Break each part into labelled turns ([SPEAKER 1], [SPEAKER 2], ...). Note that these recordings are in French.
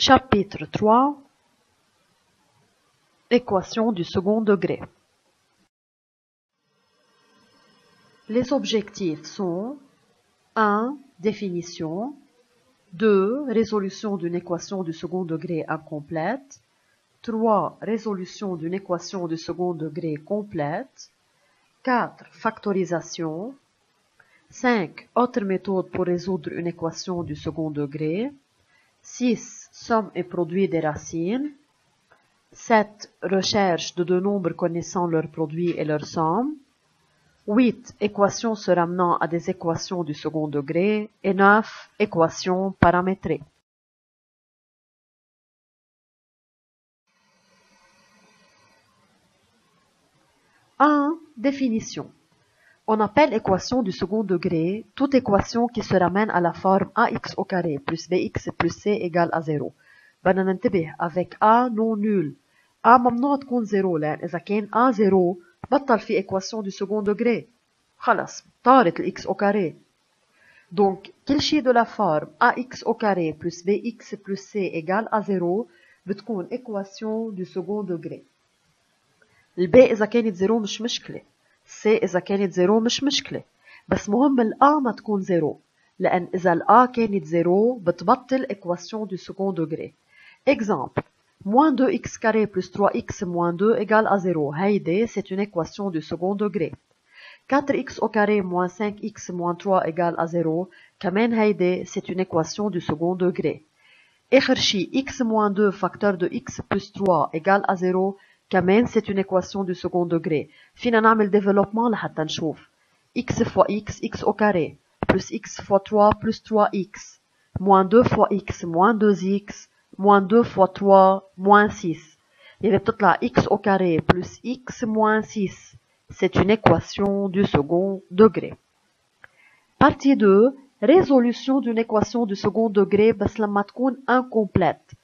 [SPEAKER 1] Chapitre 3 Équation du second degré Les objectifs sont 1. Définition 2. Résolution d'une équation du second degré incomplète 3. Résolution d'une équation du second degré complète 4. Factorisation 5. Autre méthode pour résoudre une équation du second degré 6. Somme et produit des racines 7. Recherche de deux nombres connaissant leurs produits et leurs sommes 8. Équations se ramenant à des équations du second degré et 9. Équations paramétrées. Définition. On appelle équation du second degré toute équation qui se ramène à la forme ax au carré plus bx plus c égale à 0. بدنا ننتبه avec a non nul. a ممنوع تكون 0 لأن إذا كان a 0 بطل في équation du second degré. خلص طارت x au carré. Donc, كل شيء de la forme ax au carré plus bx plus c égale à 0 بتكون équation du second degré. الباقي إذا كانت 0 مش مشكلة. c إذا كانت 0 مش مشكلة. بس مهم ال a ما تكون 0. لأن إذا ال a كانت 0 بتبطل équation du second degré. Exemple. Moins 2x carré plus 3x moins 2 égale à 0. هيدي c'est une équation du second degré. 4x au carré moins 5x moins 3 égale à 0. كمان هيدي c'est une équation du second degré. آخر شي x moins 2 facteur de x plus 3 égale à 0. كمان c'est une équation du second degré. فينا نعمل développement لحتى نشوف. x fois x x au carré plus x fois 3 plus 3x moins 2 fois x moins 2x moins 2 fois 3 moins 6 يعني بتطلع x au carré plus x moins 6 c'est une équation du second degré partie 2 résolution d'une équation du second degré بس لما تكون incomplète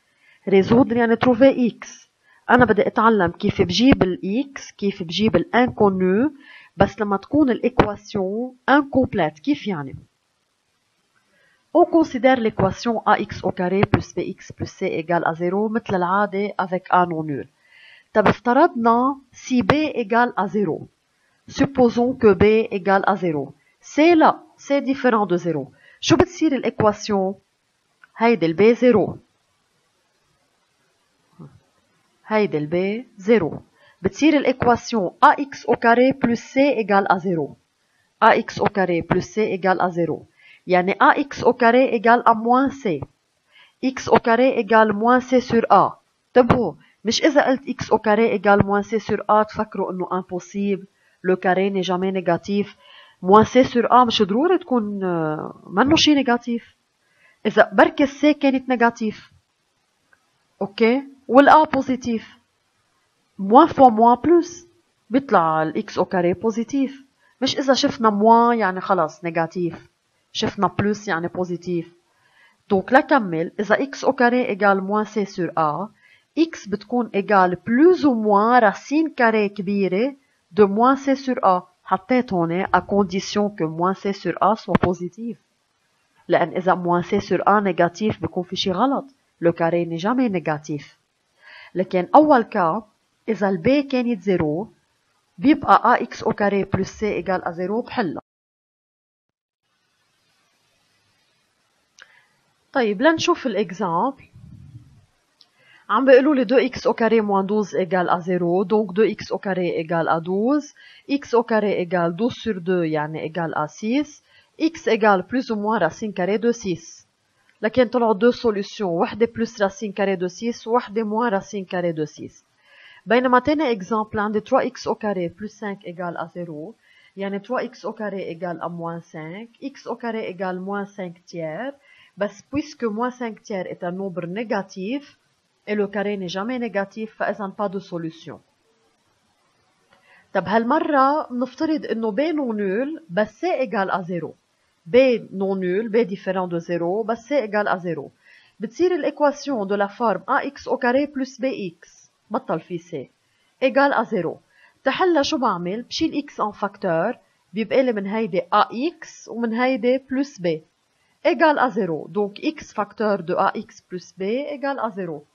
[SPEAKER 1] résoudre يعني trouver x أنا بدي أتعلم كيف بجيب ال x كيف بجيب ال inconnu بس لما تكون l'équation incomplète كيف يعني On considère l'équation ax au carré plus bx plus c égale à 0 مثل العادة avec a non nul. طب افترضنا si b égale à 0. Supposons que b égale à 0. c là, c'est différent de 0. شو بتصير الإكواسيون؟ هيدي ال b 0. هيدي ال b 0. بتصير الإكواسيون ax au carré plus c égale à 0. ax au carré plus c égale à 0. يعني ax au carré égale à moins c. x au carré égale moins c sur a. انتبهوا مش إذا قلت x au carré égale moins c sur a تفكروا إنه impossible. Le carré n'est jamais négatif. moins c sur a مش ضروري تكون منه شيء نيجاتيف. إذا بركي c كانت نيجاتيف. أوكي؟ والa بوزيتيف. moins fois moins plus بيطلع ال x au carré بوزيتيف. مش إذا شفنا moins يعني خلص نيجاتيف. شفنا بلس يعني بوزيتيف دونك لكمل إذا x au carré égale moins c sur a x بتكون égale plus ou moins racine carré كبيرة de moins c sur a حطيت هون à condition que moins c sur a soit positif لأن إذا moins c sur a négatif بيكون في شي غلط le carré n'est jamais négatif لكن أول كا إذا ال b كانت 0 بيبقى ax au carré plus c égale à 0 بحلها طيب لنشوف الاكزامبل عم بيقولوا لي 2x au carré moins 12 égale à 0 donc 2x au carré égale à 12 x au carré égale 12 sur 2 يعني égale à 6 x égale plus ou moins racine carrée de 6 لكن طلعوا deux solutions وحدة plus racine carrée de 6 وحدة moins racine carrée de 6 بينما تاني اكزامبل عندي 3x au carré plus 5 égale à 0 يعني 3x au carré égale à moins 5 x au carré égale moins 5 tiers بس puisque moins 5 tiers est un nombre négatif et le carré n'est jamais négatif فإذا pas de solution. طب هالمرة بنفترض إنه B non nul بس C égale à 0. B non nul, B différent de 0 بس C égale à 0. بتصير الإكواسيون de la forme AX au carré plus BX بطل في C égale à 0. تحلها شو بعمل؟ بشيل X en facteur بيبقى لي من هيدي AX ومن هيدي plus B. égale à 0. Donc x facteur de ax plus b égale à 0.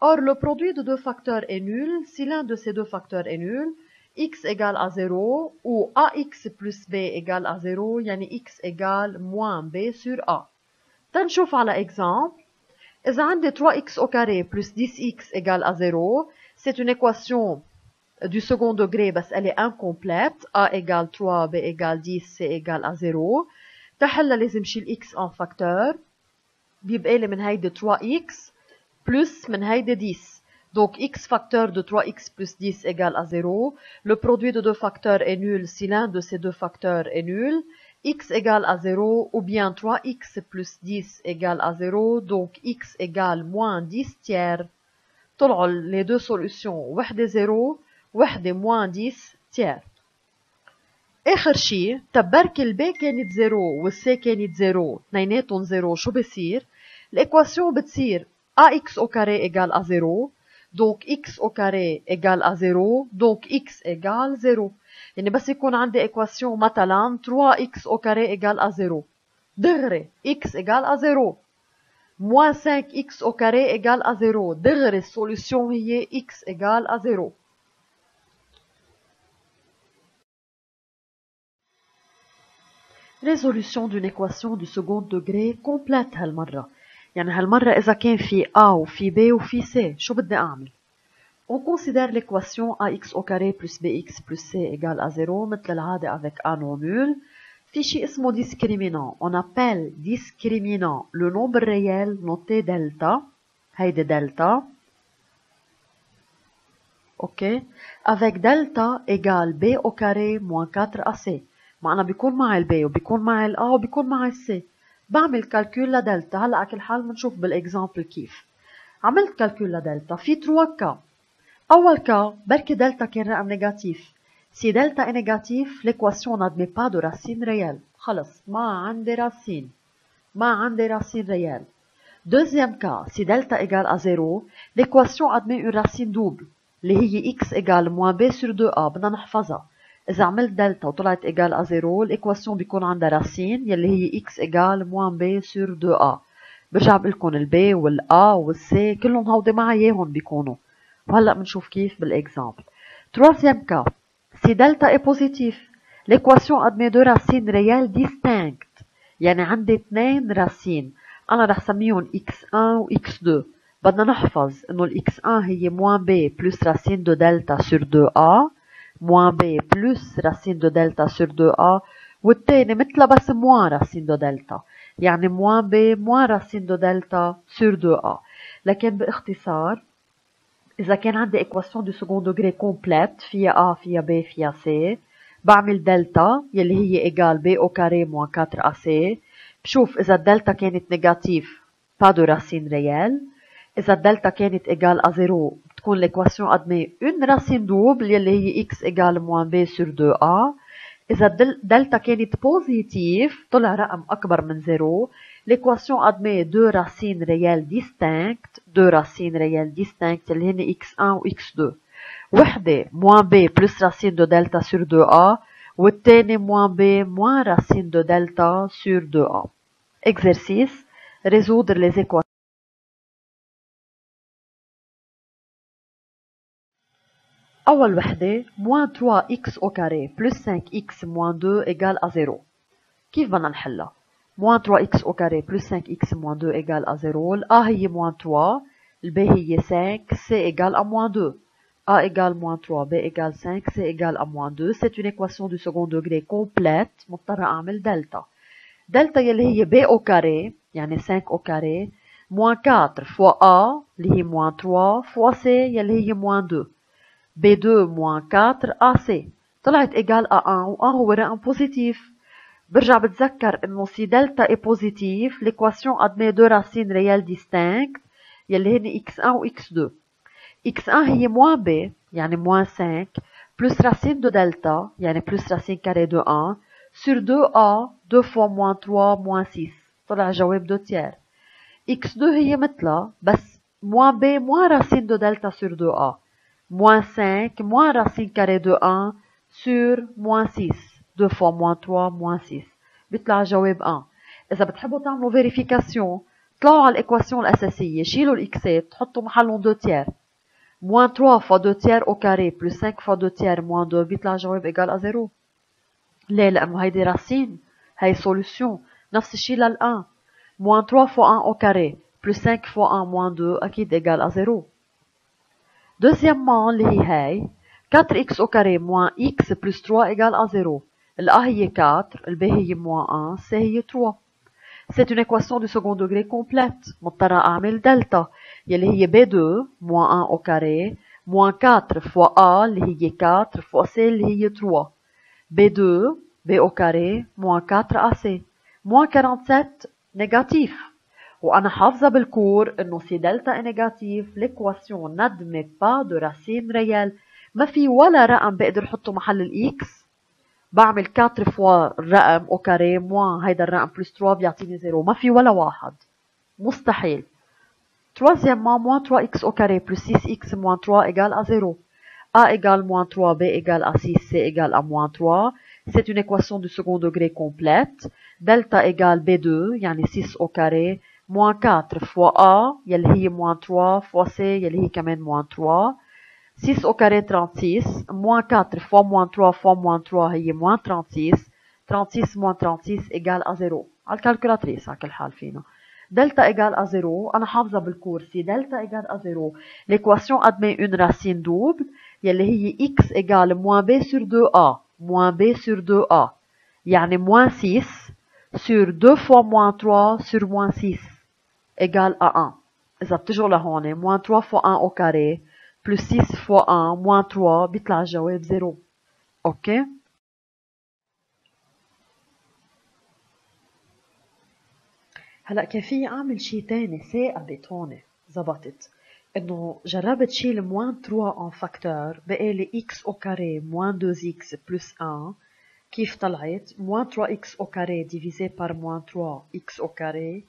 [SPEAKER 1] Or, le produit de deux facteurs est nul si l'un de ces deux facteurs est nul. x égale à 0 ou ax plus b égale à 0 يعني x égale moins b sur a. تنشوف على exemple. إذا عندي 3x au carré plus 10x égale à 0, c'est une équation du second degré بس elle est incomplète. a égale 3, b égale 10, c égale à 0. تحلها لازم شيل x en facteur. بيبقى لي من هيدي 3x plus من هيدي 10. Donc x facteur de 3x plus 10 égale à 0. Le produit de deux facteurs est nul si l'un de ces deux facteurs est nul. x égale à 0 ou bien 3x plus 10 égale à 0. Donc x égale moins 10 tiers. طلعوا les deux solutions وحدة 0 وحدة moins 10 tiers. آخر شي تبرك البي كانت 0 والسي كانت 0 اثنيناتهم 0 شو بصير؟ الإكواسيون بتصير ax au carré égale à 0 donc x au carré égale à 0 donc x égale 0 يعني بس يكون عندي إكواسيون مثلا 3x au carré égale à 0 دغري x égale à 0 moins 5x au carré égale à 0 دغري السوليوشن هي x égale à 0 Résolution d'une équation du second degré complète هالمرة يعني هالمرة إذا كان في A وفي B وفي C شو بدي أعمل؟ On considère l'équation ax au carré plus bx plus c égale à 0 مثل العادة avec a non nul. في شيء اسمه discriminant. On appelle discriminant le nombre réel noté delta. هيدي delta. OK. Avec delta égale b au carré moins 4ac. معنا بيكون معي البي وبيكون معي الA وبيكون معي الC. بعمل كالكول لدلتا هلأ على كل حال بنشوف بالاكزامبل كيف. عملت كالكول لدلتا في 3 كا أول كا بركي دلتا كان رقم نيجاتيف. سي دلتا نيجاتيف ليكواسيون n'admet با دو راسين ريال خلص. ما عندي راسين ما عندي راسين ريال دوزيام كا سي دلتا ايجال ا زيرو ليكواسيون admet اون راسين دوبل اللي هي x ايجال موان b sur 2a بدنا نحفظها. إذا عملت دلتا وطلعت إيجال أ زيرو الإيكواسيون بيكون عندها راسين يلي هي إكس إيجال موان بي سور دو أ. برجع بقول البي والأ والسي كلهم هودي معي هون بيكونوا. وهلأ بنشوف كيف بالإكزامبل. Troisième كا سي دلتا إي بوزيتيف. الإكواسيون أدمي دو راسين ريال ديستانكت. يعني عندي اثنين راسين. أنا رح سميهم إكس 1 وإكس 2 بدنا نحفظ إنه الإكس 1 هي موان بي بلس راسين دو دلتا سور دو أ. موان بي بلس راسين دو دلتا سور دو ا والتاني مثلها بس موان راسين دو دلتا يعني موان بي موان راسين دو دلتا سور دو ا لكن باختصار إذا كان عندي إيكواسيون دو سكون دوغري كومبليت فيها أ فيها ب فيها سي بعمل دلتا يلي هي إيجال بي أو كاري موان 4 أ سي بشوف إذا الدلتا كانت نيجاتيف با دو راسين ريال إذا الدلتا كانت إيجال أ زيرو تكون l'équation admet une racine double يلي هي x égale moins b sur 2a إذا دلتا كانت بوزيتيف طلع رقم أكبر من 0 l'équation admet deux racines réelles distinctes deux racines réelles distinctes اللي هن x1 و x2 وحدة moins b plus racine de delta sur 2a والتاني moins b moins racine de delta sur 2a exercice résoudre les équations أول وحدة moins 3x au carré plus 5x moins 2 égale à 0 كيف بدنا نحلها؟ moins 3x au carré plus 5x moins 2 égale à 0 ال A هي moins 3 ال B هي 5 C égale à moins 2 A égale moins 3 B égale 5 C égale à moins 2 c'est une équation du second degré complète مضطرة أعمل دلتا دلتا يلي هي B au carré يعني 5 au carré moins 4 fois A اللي هي moins 3 fois C يلي هي moins 2 B2 moins 4 AC طلعت égal à 1 و 1 هو رقم بوزيتيف برجع بتذكر انه سي دلتا est بوزيتيف l'équation admet deux racines réelles distinctes يلي هن x1 و x2 x1 هي moins b يعني moins 5 plus racine de delta يعني plus racine carrée de 1 sur 2a 2 fois moins 3 moins 6 طلع جواب 2 tiers x2 هي مثلها بس moins b moins racine de delta sur 2a moins 5, moins racine carrée de 1 sur moins 6. 2 fois moins 3, moins 6. بيطلع جواب 1. اذا بتحبوا تعملوا فيريفيكاسيون طلعوا على الايكواسيون الاساسيه شيلوا الاكسات حطوا محلهم 2 تيار موان 3 فوا 2 تيار او كاري بلس 5 فوا 2 تيار موان 2 بيطلع الجواب ايجال ا 0 ليه لانه هيدي راسين هي سوليوشن نفس الشيء لل 1 موان 3 فوا 1 او كاري بلس 5 فوا 1 موان 2 اكيد ايجال ا 0 دوزيامون اللي هي هاي 4x au carré moins x plus 3 égale à 0. الA هي 4, الB هي moins 1, C هي 3. C'est une équation du second degré complète. مضطرة أعمل دلتا يلي هي B2 moins 1 au carré moins 4 fois A اللي هي 4 fois C اللي هي 3. B2 B au carré moins 4AC moins 47 négatif. وأنا حافظة بالكور إنه si delta est négatif l'équation n'admet pas de racine réelle. ما في ولا رقم بقدر احطه محل الاكس بعمل 4 فوا الرقم او كاري موان هيدا الرقم بلس 3 بيعطيني 0 ما في ولا واحد مستحيل Troisièmement, moins 3x au carré plus 6x moins 3 égale à 0. a égale moins 3, b égale à 6, c égale à moins 3. C'est une équation du second degré complète. Delta égale b2, يعني 6 au carré, moins 4 fois a, يلي هي moins 3, fois c, يلي هي كمان moins 3. 6 au carré 36, moins 4 fois moins 3 fois moins 3 هي moins 36, 36 moins 36 égale à 0. على الكالكولاتريس على كل حال فينا. Delta égale à 0, أنا حافظة بالكور si delta égale à 0, l'équation admet une racine double, يلي هي x égale moins b sur 2a, moins b sur 2a, يعني moins 6 sur 2 fois moins 3 sur moins 6 égale à 1. إذا بتجوا لهون moins 3 fois 1 au carré plus 6 fois 1 moins 3 بيطلع الجواب 0 اوكي هلا كان في اعمل شيء تاني ثاقبت هون زبطت انه جربت شيل موان 3 ان فاكتور بقى لي اكس او كاري موان 2 اكس بلس 1 كيف طلعت موان 3 اكس او كاري ديفيزي بار موان 3 اكس او كاري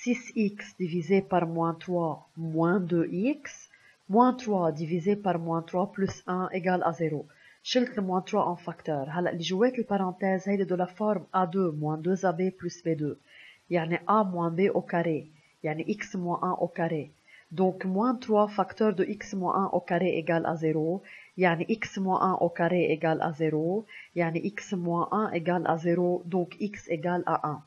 [SPEAKER 1] 6x divisé par moins 3 moins 2x moins 3 divisé par moins 3 plus 1 égale à 0 شلت le moins 3 en facteur هلا اللي جوات البارنتيز هيدي دو لا فورم a2 moins 2ab plus b2 يعني a moins b au carré يعني x moins 1 au carré donc moins 3 facteur de x moins 1 au carré égale à 0 يعني x moins 1 au carré égale à 0 يعني x moins 1 égale à 0 donc x égale à 1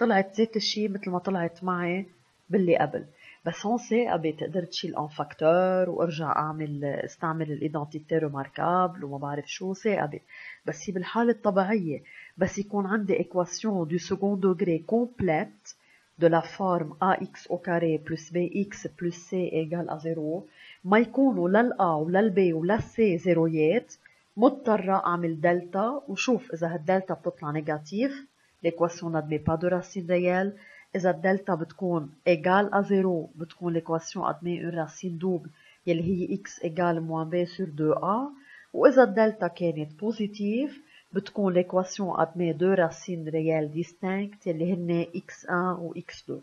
[SPEAKER 1] طلعت ذات الشيء مثل ما طلعت معي باللي قبل. بس هون ثاقبة تقدر تشيل ان فاكتور وارجع أعمل استعمل الايدنتيتي ريماركابل وما بعرف شو ثاقبة بس هي بالحالة الطبيعية بس يكون عندي ايكواسيون دو سكون دوغري كومبليت de la forme ax au carré plus bx plus c égale à 0 ما يكونوا لا ال a ولا ال b ولا ال c زيرويات مضطرة أعمل دلتا وشوف إذا هالدلتا بتطلع نيجاتيف l'équation n'admet pas de racine réelle إذا الدلتا بتكون égal à 0 بتكون l'équation admet une racine double يلي هي x égale moins b sur 2a وإذا الدلتا كانت بوزيتيف بتكون l'équation admet deux racines réelles distinctes يلي هن x1 و x2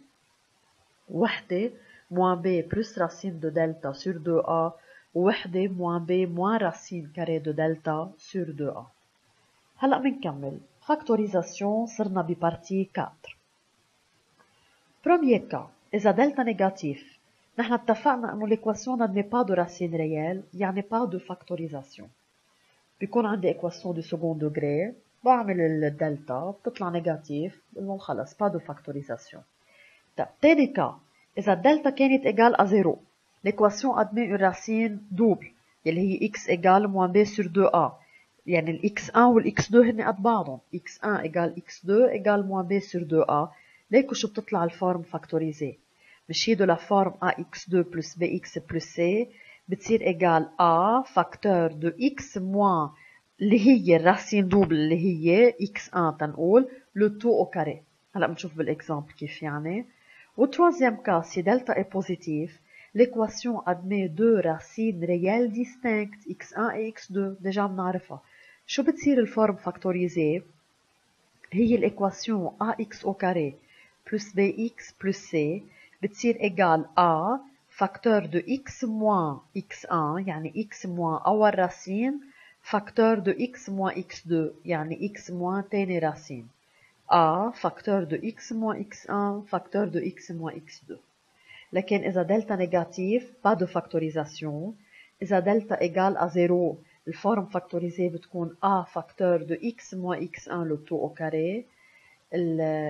[SPEAKER 1] وحدة moins b plus racine de delta sur 2a ووحدة moins b moins racine carré de delta sur 2a هلأ بنكمل فاكتوريزاسيون صرنا ببارتي 4 Premier cas, إذا دلتا نيجاتيف نحن اتفقنا إنه l'équation n'admet pas de racine réelle يعني pas de factorisation بيكون عندي équation du second degré بعمل الدلتا بتطلع نيجاتيف بقول لهم خلص pas de factorisation طيب تاني cas إذا الدلتا كانت égal à 0 l'équation admet une racine double يلي هي x égale moins b sur 2a يعني ال x1 وال x2 هن قد بعضهم x1 égale x2 égale moins b sur 2a ليكو شو بتطلع الفورم فاكتوريزي مش هي دو لا فورم ax2 plus bx plus c بتصير égal a فاكتور دو x moins اللي هي الراسين دوبل اللي هي x1 تنقول لو تو او كاري هلا بنشوف بالاكزامبل كيف يعني و troisième cas si delta est positif l'équation admet deux racines réelles distinctes x1 et x2 déjà بنعرفها شو بتصير الفورم فاكتوريزي هي الايكواسيون ax au carré plus bx plus c بتصير égal à facteur de x moins x1 يعني x moins أول racine facteur de x moins x2 يعني x moins تاني racine A facteur de x moins x1 facteur de x moins x2 لكن إذا دلتا نيجاتيف pas de factorisation إذا دلتا égal à 0 الفورم فاكتوريزي بتكون A فاكتور دو X موا X1 لو 2 أو كاري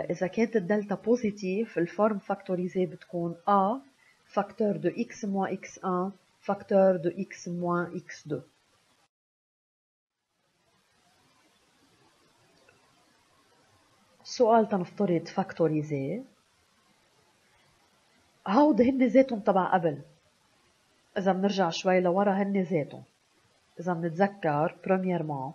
[SPEAKER 1] إذا كانت الدلتا بوزيتيف الفورم فاكتوريزي بتكون A فاكتور دو X موا X1 فاكتور دو X موا X2. سؤال تنفترض فاكتوريزي هود هن ذاتهم تبع قبل. إذا بنرجع شوي لورا هن ذاتهم. إذا بنتذكر premièrement.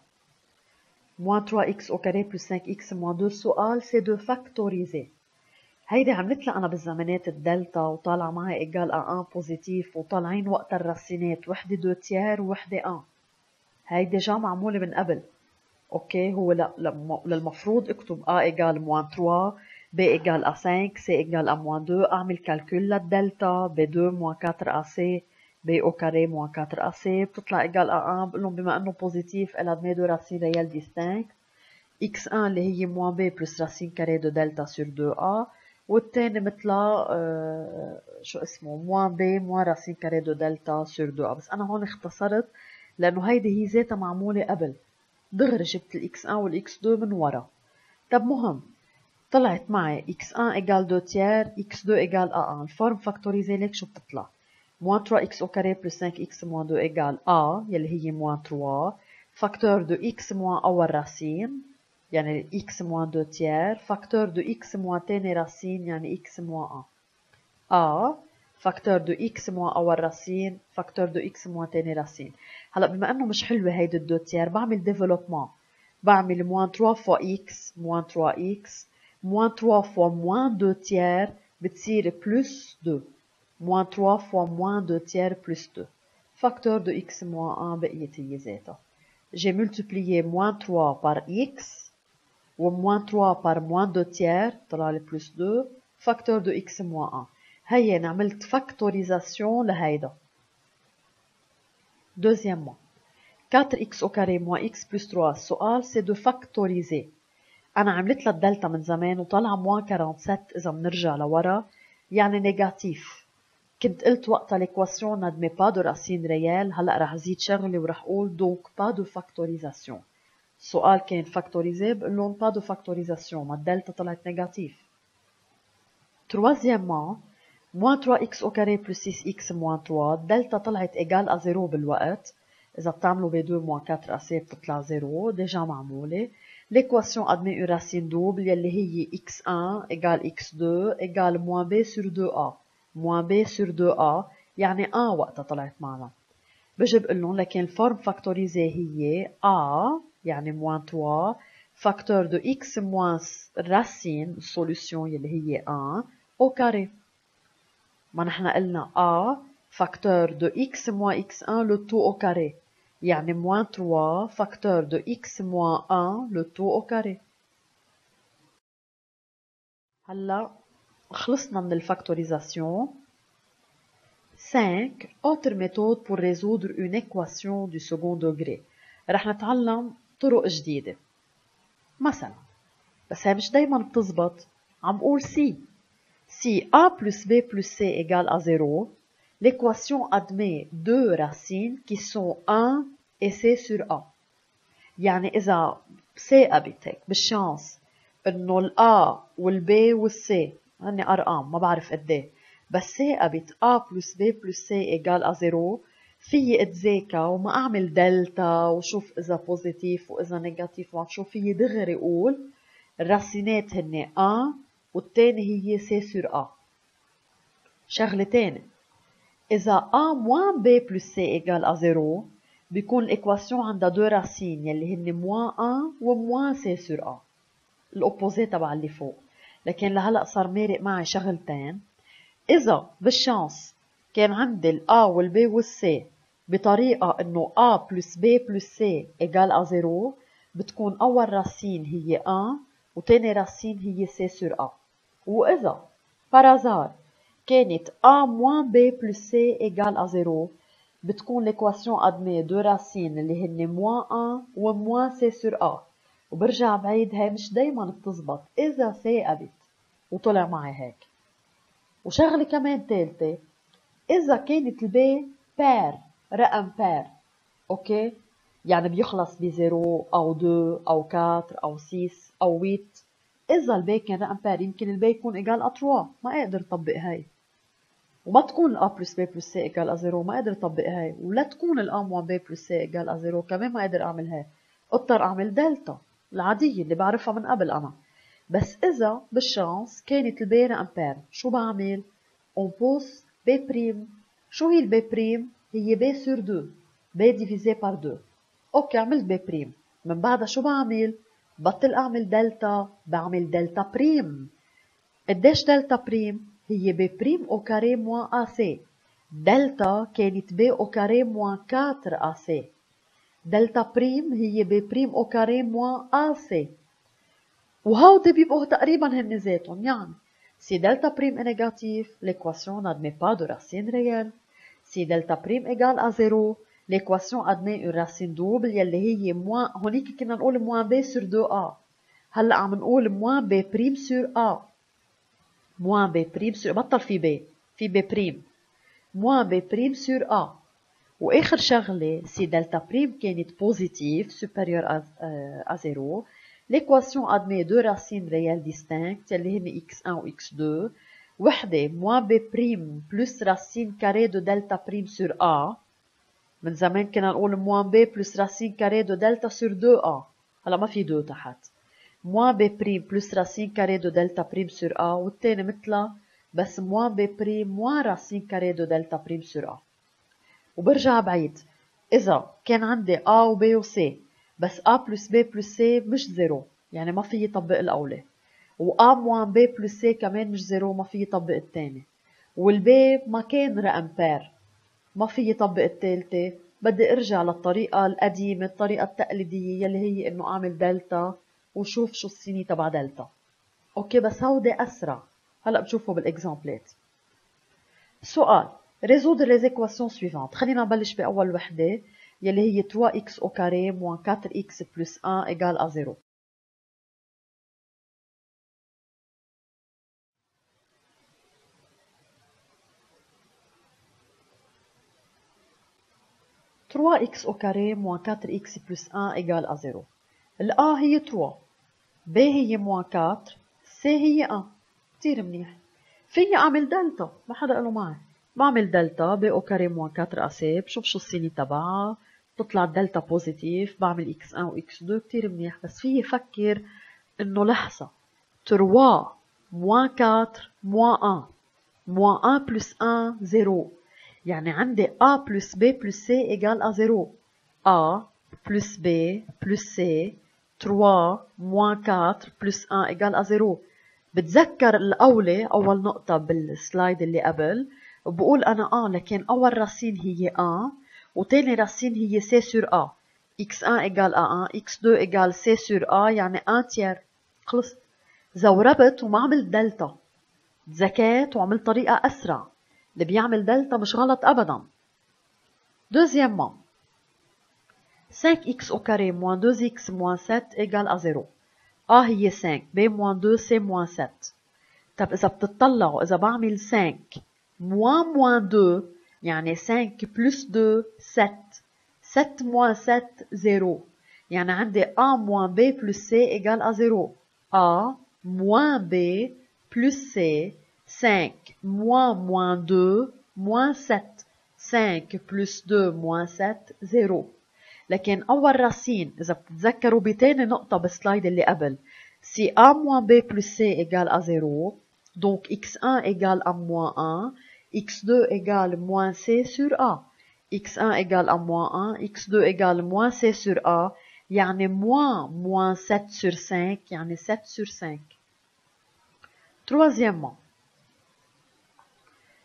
[SPEAKER 1] Moins 3x au carré plus 5x moins 2 سؤال سي دو فاكتوريزي هيدي عملت لها أنا بالزمانات الدلتا وطالعة معي إيجال أ 1 بوزيتيف وطالعين وقت الراسينات وحدة دو تيير وحدة 1 هيدي ديجا معمولة من قبل. أوكي هو لا للمفروض اكتب أ إيجال موان 3 ب إيجال أ 5 سي إيجال أ موان 2 أعمل كالكول للدلتا ب 2 موان 4 أ سي ب او كاري موان 4 ا سي بتطلع ايجال ا 1 بقول لهم بما انه بوزيتيف elle admet deux racines réelles distinctes x1 اللي هي موان ب بلس راسين كاري دو دلتا سور 2 ا والتاني مثلها آه شو اسمه موان ب موان راسين كاري دو دلتا سور 2 ا بس انا هون اختصرت لانه هيدي هي ذاتها معموله قبل دغري جبت الاكس 1 والاكس 2 من ورا طب مهم طلعت معي x1 égale 2 tiers x2 égale a1 الفورم فاكتوريزي لك شو بتطلع moins 3x au carré plus 5x moins 2 égale a يلي هي moins 3 facteur de x moins أول راسين يعني x moins 2 tiers facteur de x moins تاني راسين يعني x moins 1 a facteur de x moins أول راسين facteur de x moins تاني راسين هلا بما انه مش حلوه هيدي الدو تير بعمل ديفلوبمون بعمل موان 3 فوا اكس موان 3 اكس موان 3 فوا موان 2 تير بتصير بلس 2 موان 3 فوا موان 2 تير بلس 2 فاكتور دو اكس موان 1 بقيت هي ذاتها j'ai multiplié moins 3 par x و moins 3 par moins 2 tiers طلع لي plus 2 facteur de x moins 1 هي عملت فاكتوريزاسيون لهيدا Deuxièmement, 4x au carré moins x plus 3 السؤال c'est de factoriser أنا عملت لها الدلتا من زمان وطلع moins 47 إذا بنرجع لورا يعني نيجاتيف كنت قلت وقتها l'équation n'admet pas de racine réelle هلا رح زيد شغلة ورح أقول donc pas de factorisation السؤال كان فاكتوريزي بقول لهم pas de factorisation ما الدلتا طلعت نيجاتيف Troisièmement, moins 3x au carré plus 6x moins 3 دلتا طلعت égal à 0 بالوقت إذا بتعملوا ب 2 moins 4 AC بتطلع 0 ديجا معمولة l'équation admet une racine double يلي هي x1 égale x2 égale moins b sur 2a moins b sur 2a يعني a وقتها طلعت معنا بجي بقول لهم لكن الفورم فاكتوريزي هي a يعني moins 3 facteur de x moins racine solution يلي هي 1 au carré ما نحن قلنا a facteur de x moins x1 le tout au carré يعني moins 3 facteur de x moins 1 le tout au carré هلا خلصنا من الفاكتوrisation 5 autre méthode pour résoudre une équation du second degré رح نتعلم طرق جديدة مثلا بس هي مش دايما بتزبط عم بقول سي Si a plus b plus c égale à 0, l'équation admet deux racines qui sont 1 et c sur a. يعني إذا ثاقبت بالشانس إنه ال A وال B وال C هن أرقام ما بعرف قد إيه. بس ثاقبت ا بلس ب بلس سي إيجال ا زيرو فيي أتذاكى وما أعمل دلتا وشوف إذا بوزيتيف وإذا نيجاتيف ما شو فيي دغري أقول. الراسينات هن ا والثاني هي سي سور ا شغلة ثانية إذا ا موان ب بلس سي إيجال ا زيرو بيكون الإكواسيون عندها دو راسين يلي هن موان ا وموان سي سور ا الأوبوزي تبع اللي فوق. لكن لهلأ صار مارق معي شغلتين. إذا بالشانس كان عندي الا والبي والسي بطريقة إنه ا بلس بي بلس سي إيجال ا زيرو بتكون أول راسين هي ان وتاني راسين هي سي سور ا وإذا بارازار كانت a موان b بلس c إيجال ا زيرو بتكون l'équation ادمي دو راسين اللي هن موان 1 وموان moins c ا a. وبرجع بعيد هاي مش دايما بتزبط. إذا ثاقبت وطلع معي هيك. وشغلة كمان تالتة إذا كانت البي بير رقم بير أوكي؟ يعني بيخلص بزيرو أو دو أو كاتر أو سيس أو ويت. إذا البي كان رقم بير يمكن البي يكون إيجال أتروا ما أقدر طبق هاي. وما تكون الأ بلس بي بلس سي إيجال أزيرو ما أقدر طبق هاي. ولا تكون الأ موان بي بلس سي إيجال أزيرو كمان ما أقدر أعمل هاي. أضطر أعمل دلتا. العادية اللي بعرفها من قبل أنا. بس إذا بالشانس كانت البي رقم بير شو بعمل؟ بوس بي بريم. شو هي البي بريم؟ هي بي سور دو. بي ديفيزي بار دو. أوكي عملت بي بريم. من بعدها شو بعمل؟ بطل أعمل دلتا. بعمل دلتا بريم. قديش دلتا بريم؟ هي بي بريم أو كاري موان سي. دلتا كانت بي أو كاري موان 4 أ سي. دلتا بريم هي بي بريم او كاري موان ا سي وهودي بيبقوا تقريبا هن ذاتهم يعني si delta prime est négatif, l'équation n'admet pas de racine réelle. Si delta prime égale à 0, l'équation admet une racine double يلي هي موان هونيك كنا نقول موان b sur 2a هلا عم نقول موان b prime sur a موان b prime sur بطل في b في b prime موان b prime sur a واخر شغله si delta prime كانت positive supérieure à, à 0 L'équation admet deux racines réelles distinctes, اللي هن x1 و x2. وحدة moins b prime plus racine carrée de delta prime sur a. من زمان كنا نقول moins b plus racine carrée de delta sur 2a. هلا ما في 2 تحت. moins b prime plus racine carrée de delta prime sur a والتاني مثلها بس moins b prime moins racine carrée de delta prime sur a. وبرجع بعيد. إذا كان عندي a و b و c بس A بلس B بلس C مش زيرو يعني ما في يطبق الأولى. و A موان B بلس C كمان مش زيرو ما في يطبق الثاني. والبي ما كان رقم بير ما في يطبق الثالثة. بدي أرجع للطريقة القديمة الطريقة التقليدية يلي هي إنه أعمل دلتا وشوف شو السيني تبع دلتا. أوكي بس هودي أسرع. هلأ بشوفه بالاكزامبلات سؤال. résoudre les équations suivantes خلينا نبلش بأول وحدة يلي هي 3x au carré moins 4x plus 1 égale à 0. trois x au carré moins 4x plus 1 égale à 0. ال A هي 3 B هي moins 4 C هي 1 كتير منيح فيني أعمل دلتا ما حدا قاله معي بعمل دلتا ب أو كاري موان 4 اسي بشوف شو السيني تبعها بتطلع دلتا بوزيتيف بعمل إكس 1 واكس 2 كتير منيح بس فيي فكر انه لحظة 3 موان 4 موان 1 موان 1 بلس 1 0 يعني عندي A plus B plus C égale à 0 A plus B plus C 3 moins 4 plus 1 égale à 0 بتذكر الأولى أول نقطة بالسلايد اللي قبل بقول أنا آ لكن أول راسين هي آ وتاني راسين هي سي سور آ x1 égale à 1 x2 égale c sur a يعني 1 تير خلصت زوربت وما عملت دلتا. ذكيت وعملت طريقة أسرع. اللي بيعمل دلتا مش غلط أبدا. Deuxièmement 5x au carré moins 2x moins 7 égale à 0 A هي 5 B moins 2 C moins 7 طب إذا بتطلعوا إذا بعمل 5 moins moins 2 يعني 5 plus 2 7 7 moins 7 0 يعني عندي A moins B plus C égale à 0 A moins B plus C 5 moins moins 2 moins 7 5 plus 2 moins 7 0 لكن أول راسين إذا بتتذكروا بتاني نقطة بالسلايد اللي قبل si A moins B plus C égale à 0 donc x1 égale à moins 1 x2 égale moins c sur a x1 égale à moins 1 x2 égale moins c sur a يعني moins moins 7 sur 5 يعني 7 sur 5 troisièmement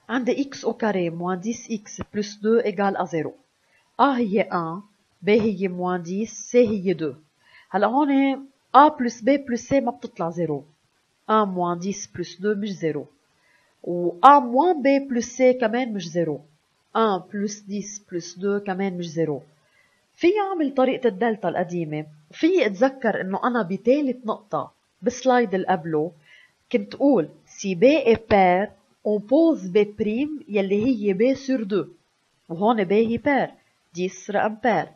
[SPEAKER 1] عندي x au carré moins 10x plus 2 égale à 0 a هي 1 b هي moins 10 c هي 2 هلا هون a plus b plus c ما بتطلع 0 1 moins 10 plus 2 مش 0 و A moins B plus C كمان مش زيرو 1 plus 10 plus 2 كمان مش زيرو في أعمل طريقة الدلتا القديمة. في أتذكر إنه أنا بتالت نقطة بالسلايد اللي قبله كنت أقول سي بي اي بير اون بوز بي بريم يلي هي بي سور دو وهون بي هي بير 10 رقم بير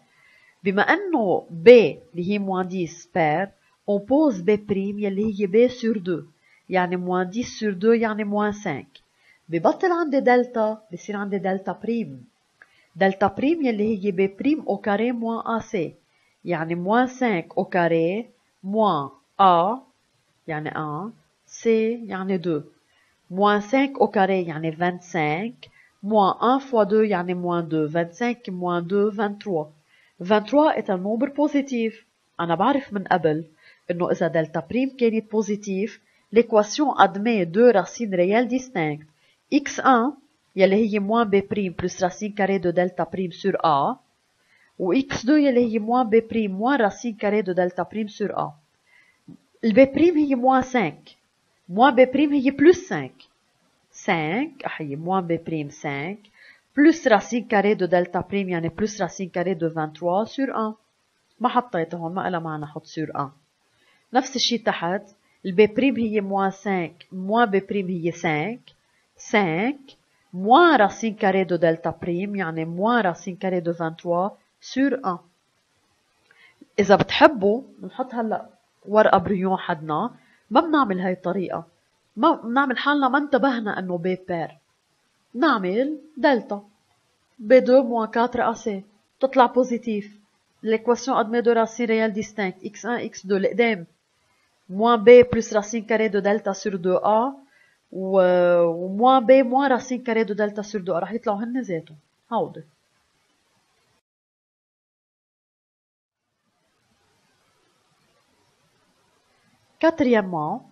[SPEAKER 1] بما إنه بي اللي هي موان 10 بير اون بوز بي بريم يلي هي بي سور دو يعني موان 10 سور دو يعني موان 5 ببطل عندي دلتا بصير عندي دلتا بريم دلتا بريم يلي هي بي بريم او كاري موان ا سي يعني موان 5 او كاري موان ا يعني 1 سي يعني 2 moins 5 au carré يعني 25 moins 1 fois 2 يعني moins 2 25 moins 2 23 23 est un nombre positif أنا بعرف من قبل إنه إذا دلتا بريم كانت بوزيتيف l'équation admet deux racines réelles distinctes x1 يلي هي moins b prime plus racine carrée de delta prime sur a و x2 يلي هي moins b prime moins racine carrée de delta prime sur a الب prime هي moins 5 moins b prime هي plus 5 5 هي moins b prime 5 plus racine carrée de delta prime يعني plus racine carrée de 23 sur 1 ما حطيته هون ما لها معنى احط sur 1 نفس الشيء تحت البي بريم هي موان 5 موان بي بريم هي 5 5 موان راسين كاري دو دلتا بريم يعني موان راسين كاري دو 23 سور 1 إذا بتحبوا بنحط هلا ورقة بريون حدنا ما بنعمل هاي الطريقة. ما بنعمل حالنا ما انتبهنا إنه بي بير نعمل دلتا بي 2 موان 4 أسي بتطلع بوزيتيف الإكواسيون ادمي دو راسين ريال ديستانكت إكس 1 إكس 2 لقدام moins b plus racine carrée de delta sur 2a و moins b moins racine carrée de delta sur 2a رح يطلعوا هن ذاتهم هودي Quatrièmement,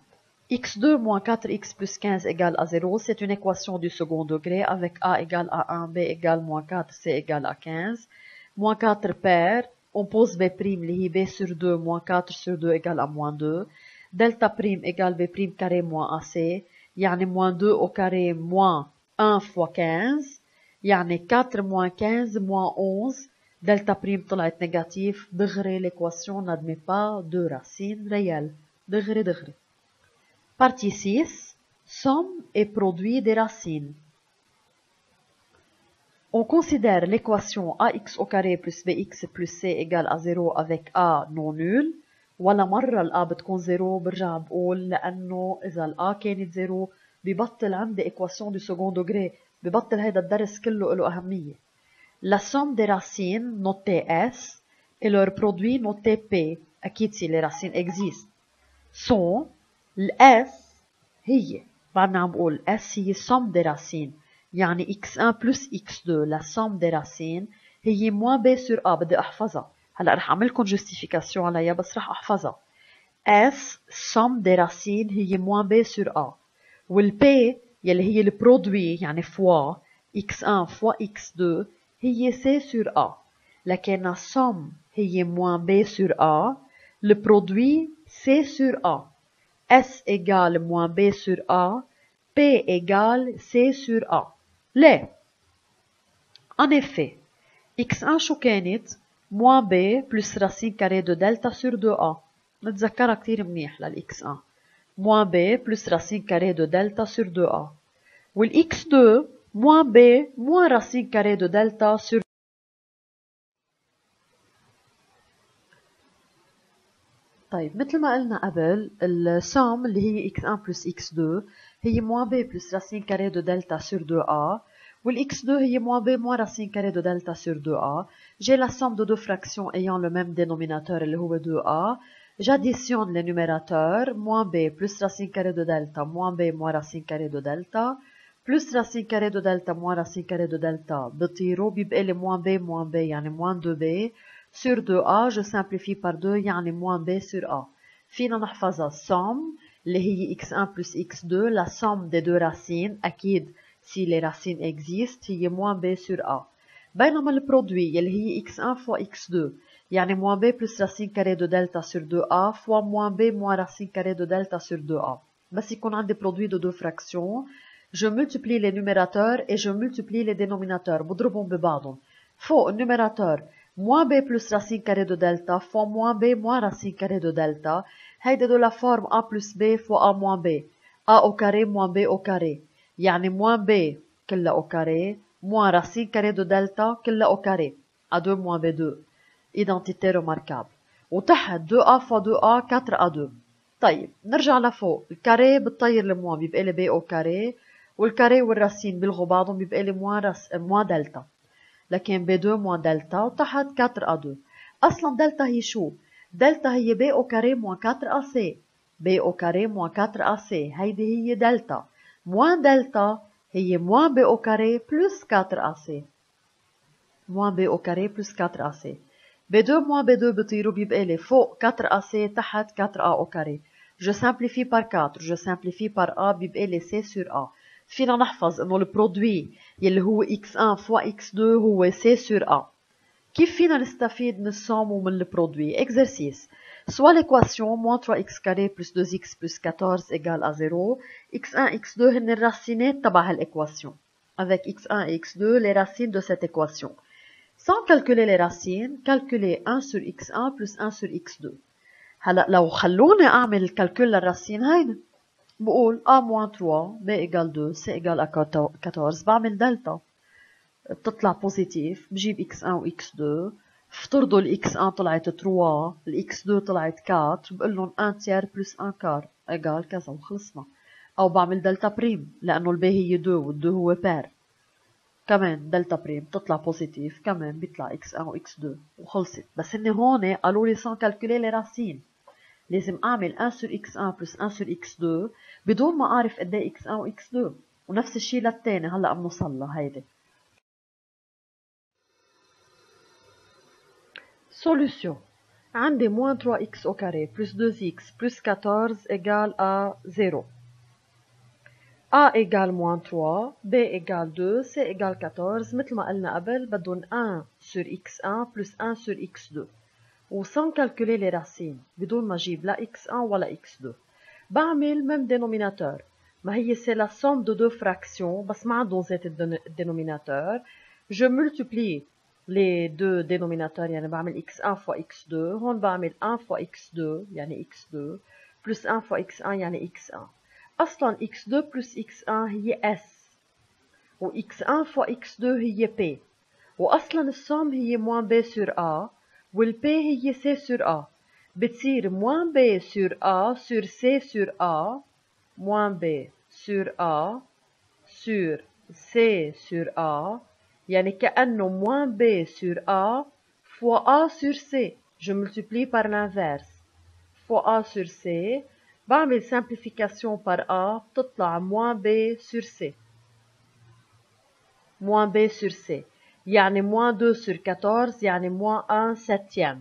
[SPEAKER 1] x2 moins 4x plus 15 égale à 0, c'est une équation du second degré avec a égale à 1, b égale moins 4, c égale à 15. Moins 4 paire, on pose b prime, li b sur 2 moins 4 sur 2 égale à moins 2. Delta prime égale b prime carré moins ac, يعني moins 2 au carré moins 1 fois 15, يعني 4 moins 15 moins 11. Delta prime طلعت négatif, دغري l'équation n'admet pas de racines réelles. دغري دغري. Partie 6. Somme et produit des racines. On considère l'équation ax au carré plus bx plus c égale à 0 avec a non nul. ولا مرة ال a بتكون 0 برجع بقول لأنه إذا ال a كانت 0 ببطل عندي équation du second degré ببطل هيدا الدرس كله له أهمية. La somme des racines notée S et leur produit noté P أكيد si les racines existent sont الاس هي بعدنا عم بقول اس هي somme des racines يعني x1 plus x2 لا somme des racines هي moins b sur a بدي احفظها هلا رح اعمل لكم justification عليها بس رح احفظها s somme des racines هي moins b sur a والp يلي هي البرودوي يعني fois x1 fois x2 هي c sur a لكن la somme هي moins b sur a le produit c sur a S égale moins B sur A, P égale C sur A. ليه؟ En effet, x1 شو كانت؟ moins B plus racine carrée de delta sur 2A. نتذكرها كتير منيح للx1. moins B plus racine carrée de delta sur 2A. والx2 moins B moins racine carrée de delta sur طيب مثل ما قلنا قبل السام اللي هي x1 plus x2 هي moins b plus racine carrée de delta sur 2a والx2 هي moins b moins racine carrée de delta sur 2a j'ai la somme de deux fractions ayant le même dénominateur اللي هو 2a j'additionne les numérateurs moins b plus racine carrée de delta moins b moins racine carrée de delta plus racine carrée de delta moins racine carrée de delta بطيروا بيبقى لي moins b moins b يعني moins 2b sur 2a je simplifie par 2 يعني moins b sur a فينا نحفظها somme اللي هي x1 plus x2 la somme des deux racines أكيد si les racines existent هي moins b sur a بينما البرودوي يلي هي x1 fois x2 يعني moins b plus racine carrée de delta sur 2a fois moins b moins racine carrée de delta sur 2a بس يكون عندي produit de deux fractions je multiplie les numérateurs et je multiplie les dénominateurs بضربهم ببعضهم فوق النوميراتور moins b plus racine carrée de delta fois moins b moins racine carrée de delta هيدا de la forme a plus b fois a moins b a au carré moins b au carré يعني موان بي كلها أو كاري موان راسين كاري دو دلتا كلها أو كاري. ا موان بي دو. ايدنتيتي رماركاب وتحت دو أ فوا دو أ 4 أ طيب نرجع لفوق. الكاري بتطير الموان بيبقى لي بي أو كاري. والكاري والراسين بيلغوا بعضهم بيبقى لي موان راس موان دلتا. لكن بي دو موان دلتا وتحت 4 أ أصلا دلتا هي شو؟ دلتا هي بي أو كاري موان 4 أ سي. بي أو كاري موان 4 أ سي. هيدي هي دلتا. موان دلتا هي موان ب او كاري بلس 4 ا سي موان ب او كاري بلس 4 ا سي ب2 موان ب2 بطيروا بيبقى لي فوق 4 ا سي تحت 4 ا او كاري je simplifie par 4 je simplifie par a بيبقى لي c sur a فينا نحفظ انه البرودوي يلي هو x1 فوا x2 هو c sur a كيف فينا نستفيد من السوم ومن البرودوي اكزرسيس soit l'équation moins 3x carré plus 2x plus 14 égale à 0 x1 x2 هن الرacines تبع هالايكواسيون avec x1 et x2 les racines de cette équation sans calculer les racines calculer 1 sur x1 plus 1 sur x2 هلا لو خلوني اعمل الكالكول للرacine هيدا بقول A moins 3 B égale 2 C égale à 14 بعمل دلتا بتطلع بوزيتيف بجيب x1 و x2 افترضوا ال x1 طلعت 3 ال x2 طلعت 4 بقول لهم 1 تيار بلس 1 كار إيجال كذا وخلصنا. أو بعمل دلتا بريم لأنه البي هي 2 وال2 هو بير كمان دلتا بريم بتطلع بوزيتيف كمان بيطلع x1 و x2 وخلصت. بس هن هون قالوا لي سان كالكولي لي راسين لازم أعمل 1 sur x1 plus 1 sur x2 بدون ما أعرف قد إيه x1 و x2 ونفس الشيء للتاني هلأ بنوصل لها هيدي. Solution عندي moins 3x au carré plus 2x plus 14 égale à 0 A égale moins 3 B égale 2 C égale 14 مثل ما قلنا قبل بدهم 1 sur x1 plus 1 sur x2 و sans calculer les racines بدون ما اجيب لا x1 ولا x2 بعمل même dénominateur ما هي c'est la somme de deux fractions بس ما عندهم ذات الدينوميناتور je multiplie les deux dénominateurs يعني بعمل x1 fois x2 هون بعمل 1 fois x2 يعني x2 plus 1 fois x1 يعني x1 اصلا x2 plus x1 هي s و x1 fois x2 هي p واصلا السوم هي moins b sur a والp هي c sur a بتصير moins b sur a sur c sur a moins b sur a sur c sur a يعني كأنه moins b sur a fois a sur c je multiplie par l'inverse fois a sur c بعمل simplification par a بتطلع moins b sur c moins b sur c يعني moins 2 sur 14 يعني moins 1 septième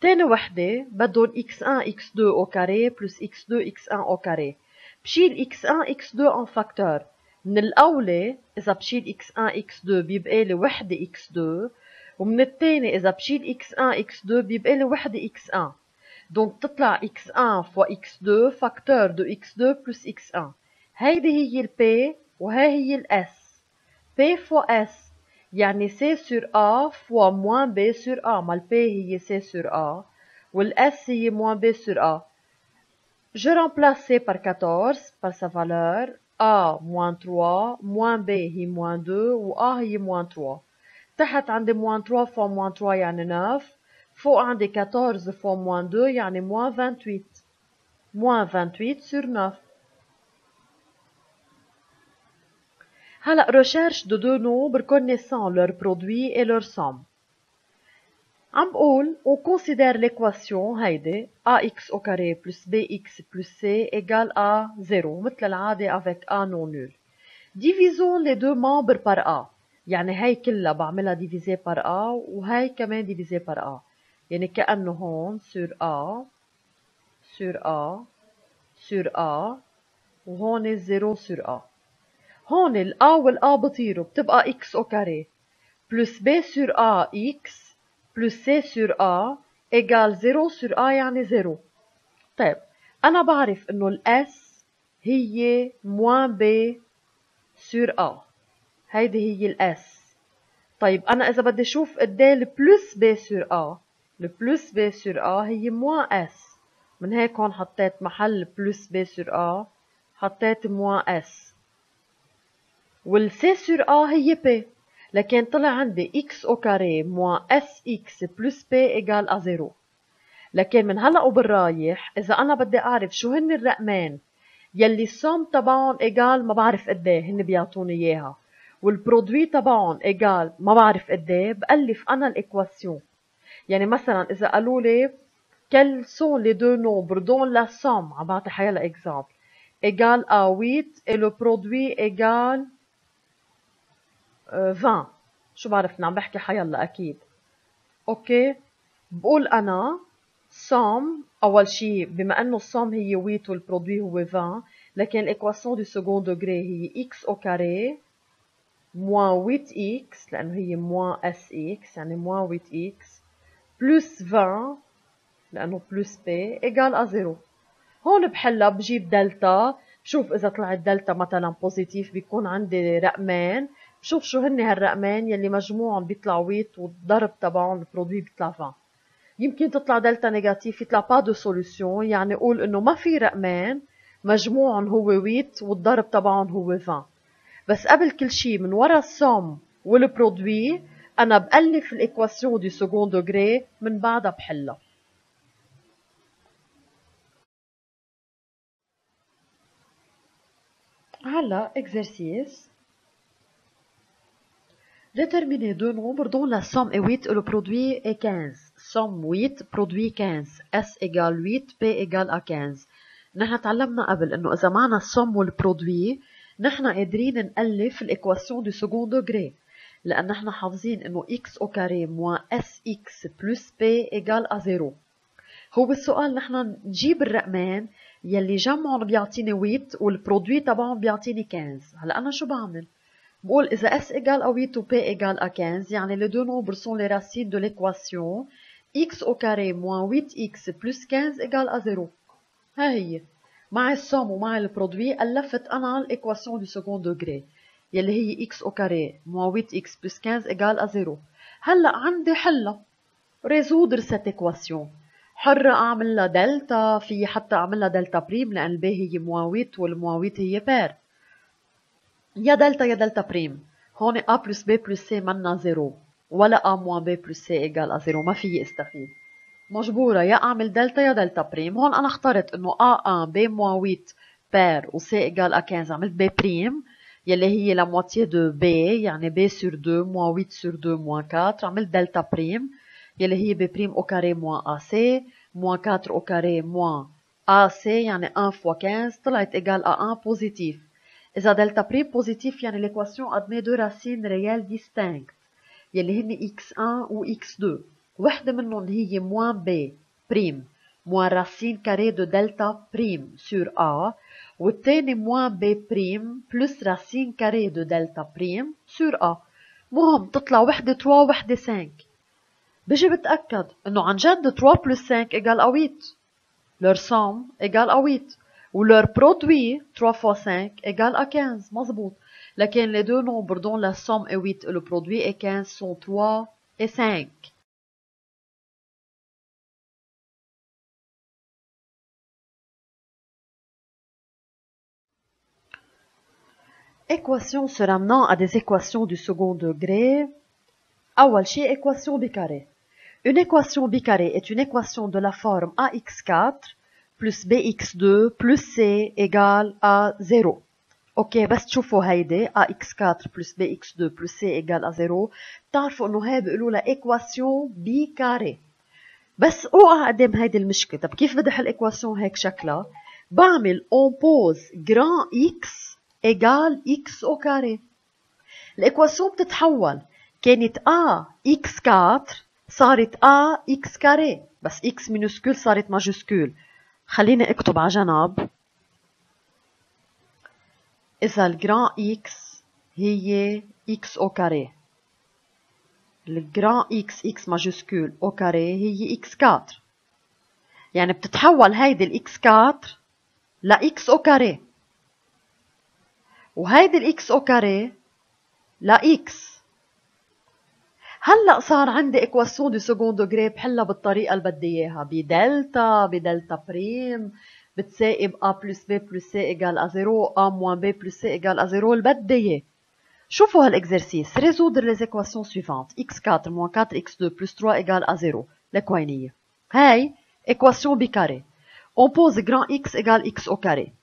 [SPEAKER 1] تاني وحدة بدهم x1 x2 au carré plus x2 x1 au carré بشيل x1 x2 en facteur من الأولى إذا بشيل x1 x2 بيبقى لي وحدة x2 ومن الثاني إذا بشيل x1 x2 بيبقى لي وحدة x1 دونك بتطلع x1 fois x2 facteur de x2 plus x1 هيدي هي ال p وهي هي ال s p fois s يعني c sur a fois moins b sur a ما ال p هي c sur a وال s هي moins b sur a Je remplace c par 14 par sa valeur a moins 3 moins b هي moins 2 و a هي moins 3 تحت عندي moins 3 fois moins 3 يعني 9 فوق عندي 14 fois moins 2 يعني moins 28 moins 28 sur 9 هلا recherche de deux nombres connaissant leur produit et leur somme عم بقول on considère l'équation هيدي ax au carré plus bx plus c égale à 0 مثل العادة avec a non nul divisons les deux membres par a يعني هي كلها بعملها divisé par a وهي كمان divisé par a يعني كأنه هون sur a sur a sur a وهون 0 sur a هون ال a وال a بطيروا بتبقى x au carré plus b sur a x plus c sur a égale 0 sur a يعني 0 طيب أنا بعرف إنه s هي moins b sur a. هيدي هي ال s. طيب أنا إذا بدي أشوف قد إيه البلس بي سور أ البلس بي سور أ هي موان اس من هيك هون حطيت محل بلس بي سور أ حطيت موان اس والسي سور أ هي بي لكن طلع عندي x أو كاري موان اس إكس بلس بي ايجال ا زيرو لكن من هلا وبالرايح إذا أنا بدي أعرف شو هن الرقمان يلي السوم تبعهم ايجال ما بعرف قد إيه هن بيعطوني إياها. والبرودوي تبعهم ايجال ما بعرف قد إيه بألف أنا الايكواسيون يعني مثلا إذا قالوا لي quels sont les deux nombres dont la somme عم بعطي حيلا اكزامبل égale à 8 et le produit égale 20 شو بعرفنا؟ عم بحكي حيلا أكيد. أوكي؟ بقول أنا somme أول شيء بما إنه السوم هي 8 والبرودوي هو 20 لكن الايكواسيون دو سكون دوغري هي x أو كاري موان 8x لأنه هي موان sx يعني موان 8x بلس 20 لأنه بلس b ايجال ا 0 هون بحلها بجيب دلتا. بشوف إذا طلعت دلتا مثلا بوزيتيف بيكون عندي رقمين. بشوف شو هن هالرقمين يلي مجموعهم بيطلع 8 والضرب تبعهم البرودوي بيطلع 20 يمكن تطلع دلتا نيجاتيف يطلع با دو سوليوشن يعني قول إنه ما في رقمين مجموعهم هو 8 والضرب تبعهم هو 20 بس قبل كل شيء من ورا السوم والبرودوي أنا بألف الايكواسيون دو سكون دوغري من بعدها بحلها. هلا exercice Déterminez deux nombres dont la somme est 8 et le produit est 15. Somme 8, produit 15. S égale 8, P égale à 15. نحن تعلمنا قبل إنه إذا معنا السوم والبرودوي نحن قادرين نألف الإيكواسيون دو سكون دوغري لأن نحن حافظين إنه x أو كاري موان اس إكس بلس بي ايجال ا زيرو هو السؤال نحن نجيب الرقمين يلي جمعهم بيعطيني 8 والبرودوي تبعهم بيعطيني 15 هلأ أنا شو بعمل بقول إذا s égale à 8 ou p égale à 15 يعني les deux nombres sont les racines de l'équation. X au carré moins 8x plus 15 égale à 0 ها هي. مع السوم ومع البرودوي ألفت أنا الإيكواسيون دو سكون دوغري يلي هي x au carré moins 8x plus 15 égale à 0 هلأ عندي حلة. Résoudre cette équation. حرة أعمل لها دلتا في حتى أعمل لها دلتا بريم لأن البي هي موان 8 والموان 8 هي بير يا دلتا يا دلتا بريم. هون a بلس b بلس c منا زيرو ولا a موان b بلس c إيجال a زيرو. ما فيي استفيد مجبورة. يا أعمل دلتا يا دلتا بريم. هون أنا اخترت إنه a1 b موان 8 بير و c إيجال a 15 عملت b بريم يلي هي لا موتيي دو b يعني b سور 2 موان 8 سور 2 موان 4 عملت دلتا بريم يلي هي b بريم au carré موان ac موان 4 au carré موان ac يعني 1 فوا 15 طلعت إيجال a 1 بوزيتيف إذا دلتا بريم بوزيتيف يعني l'équation admet deux racines réelles distinctes يلي هن x1 و x2 وحدة منهم هي موان b بريم موان راسين كاري دو دلتا بريم سور a والتاني موان b بريم بلس راسين كاري دو دلتا بريم سور a مهم تطلع وحدة 3 وحدة 5 بجي بتأكد انه عن جد 3 بلس 5 ايجال 8 leur somme égale à 8 ou leur produit 3 fois 5 égale à 15 مظبوط لكن les deux nombres dont la somme est 8 et le produit est 15 sont 3 et 5 Équation se ramenant à des équations du second degré. أول شيء équation bicarrée. Une équation bicarrée est une équation de la forme ax4 plus bx2 plus c égale à 0 اوكي بس تشوفوا هيدي ax4 plus bx2 plus c égale à 0 بتعرفوا انه هي بيقولوا لها ايكواسيون بي كاري بس اوعى قدام هيدي المشكله طب كيف بدي احل ايكواسيون هيك شكلها بعمل on pose grand x égale x au carré الايكواسيون بتتحول كانت a x4 صارت a x كاري بس x minuscule صارت ماجسكول خليني أكتب على جنب. إذا الجران إكس هي إكس أو كاري الجران إكس إكس ماجسكول أو كاري هي إكس كاتر يعني بتتحول هيدي الإكس كاتر لإكس أو كاري وهيدي الإكس أو كاري لإكس هلأ صار عندي إكواسيون دو سكوند دوغري بحلها بالطريقة اللي بدي إياها. بدلتا بدلتا بريم بتساوي ا بلس بي بلس سي إيجال ا زيرو ا موان بي بلس سي إيجال ا زيرو اللي بدي إياه. شوفوا هالإكزرسيس. ريزودر لي زيكواسيون سويفونت إكس 4 موان 4 إكس 2 بلس 3 إيجال ا زيرو الكوينيه هاي ايكواسيون بكاري اون بوز جران إكس إيجال إكس أو كاري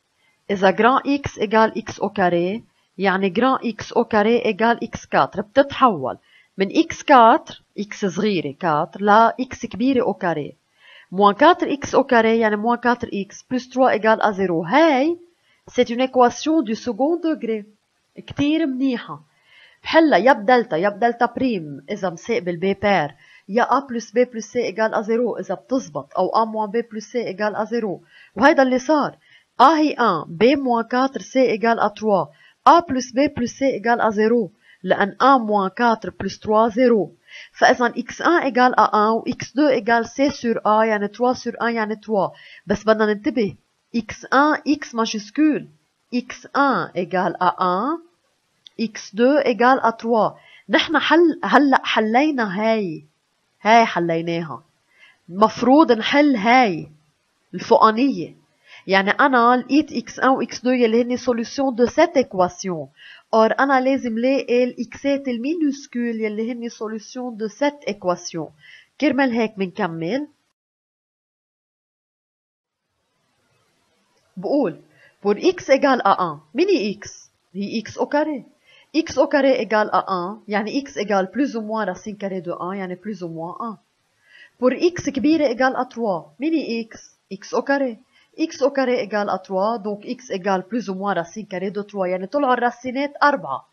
[SPEAKER 1] إذا جران إكس إيجال إكس أو كاري يعني جران إكس أو كاري إيجال إكس 4 بتتحول. من x4 x صغيرة 4 ل x كبيرة au carré moins 4x au carré يعني moins 4x plus 3 égale à 0 هاي c'est une équation du second degré كتير منيحة بحلها يا بدلتا يا بدلتا بريم إذا مساقبل بي بير يا A بلس B بلس C إيجال A 0 إذا بتزبط أو A موان B بلس C إيجال A 0 وهيدا اللي صار A هي 1 B موان 4 C إيجال A 3 A بلس B بلس C إيجال A 0 لأن A موان 4 بلس 3 0 فإذا x1 إيجال A1 و x2 إيجال C sur A يعني 3 sur 1 يعني 3 بس بدنا ننتبه. X1 x ماجسكول x1 إيجال A1 x2 إيجال A 3 نحن حل هلأ حلينا هاي. هاي حليناها. مفروض نحل هاي. الفوقانية. يعني أنا لقيت x1 و x2 يلي هن سوليسيون دو سيت إكواسيون اور أنا لازم لاقي الإكسات المينوسكول يلي هن سوليسيون دو سيت إكواسيون كرمال هيك بنكمل بقول pour x égale à 1 مين هي x؟ هي x au carré x au carré égale à 1 يعني x égale plus ou moins racine carrée de 1 يعني plus ou moins 1 pour x كبيرة égale à 3 مين هي x؟ x au carré X au carré égale à 3 donc x égale plus ou moins racine carrée de 3 يعني طلعوا الراسينات أربعة.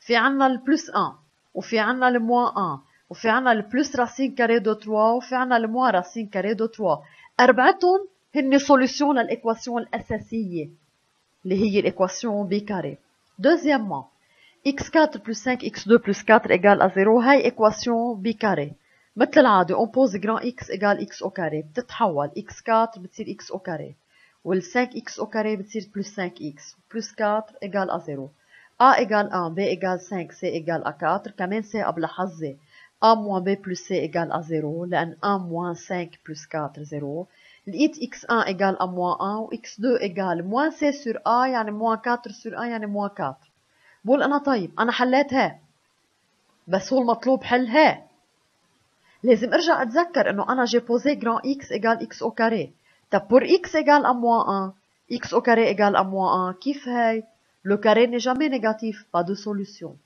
[SPEAKER 1] في عنا البلس 1 وفي عنا الموان 1 وفي عنا البلس راسين كاري دو 3 وفي عنا الموان راسين كاري دو 3 أربعتهم هن سوليسيون للإكواسيون الأساسية اللي هي الإكواسيون بي كاري دوزيامون x4 plus 5x2 plus 4 égale à 0 هاي إكواسيون بي كاري مثل العادة on pose grand x égale x au carré. بتتحول x4 بتصير x au carré. وال 5x au carré بتصير plus 5x plus 4 égale à 0 a égale 1 b égale 5 c égale à 4 كمان c قبل حظي a moins b plus c égale à 0 لأن 1 moins 5 plus 4 0 لقيت x1 égale à moins 1 و x2 égale moins c sur a يعني moins 4 sur 1 يعني moins 4 بقول أنا طيب أنا حليت ها بس هو المطلوب حل ها لازم ارجع اتذكر انه انا جي بوزي grand x égale x au carré طب pour x égale à moins 1 x au carré égale à moins 1 كيف هاي le carré n'est jamais négatif pas de solution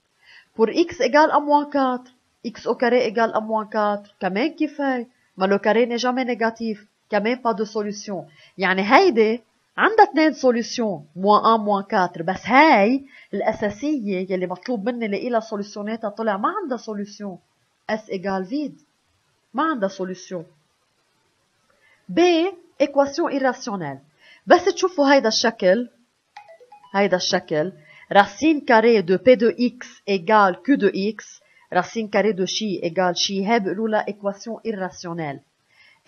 [SPEAKER 1] pour x égale à moins 4 x au carré égale à moins 4 كمان كيف هاي ما le carré n'est jamais négatif كمان pas de solution يعني هيدي عندها اثنين سوليسيون موان 1 موان 4 بس هاي الأساسية يلي مطلوب مني لاقي لها سوليسيوناتها طلع ما عندها سوليسيون S égale vide ما عندها سوليسيون B équation irrationnelle بس تشوفوا هيدا الشكل هيدا الشكل racine carrée de P de X égale Q de X racine carrée de chi égale chi هاي بيقولوا لها équation irrationnelle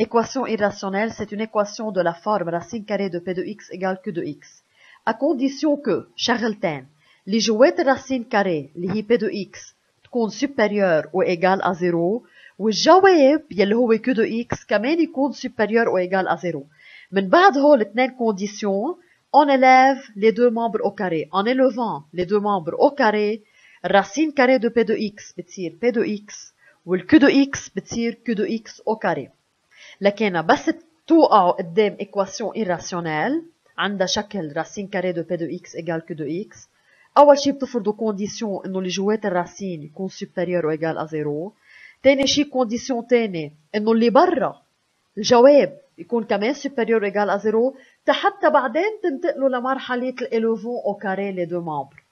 [SPEAKER 1] Équation irrationnelle, c'est une équation de la forme racine carrée de P de x égale Q de x. À condition que, شغلتين, اللي جوات الرacine carrée اللي هي P de x تكون supérieure ou égale à 0 والجواب يلي هو Q de x كمان يكون supérieur ou égal à 0. من بعد هول اثنين conditions, on élève les deux membres au carré. En élevant les deux membres au carré, racine carrée de P de x بتصير P de x والQ de x بتصير Q de x au carré. لكن بس توقعوا قدام equation irrationnelle عندها شكل racine carrée de p de x égale q de x أول شي بتفرضوا كونديسيون إنه اللي جوات الراسين يكون supérieur ou égal à 0 تاني شي كونديسيون تاني إنه اللي برا الجواب يكون كمان supérieur ou égal à 0 حتى بعدين تنتقلوا لمرحلة الélevons au carré les deux membres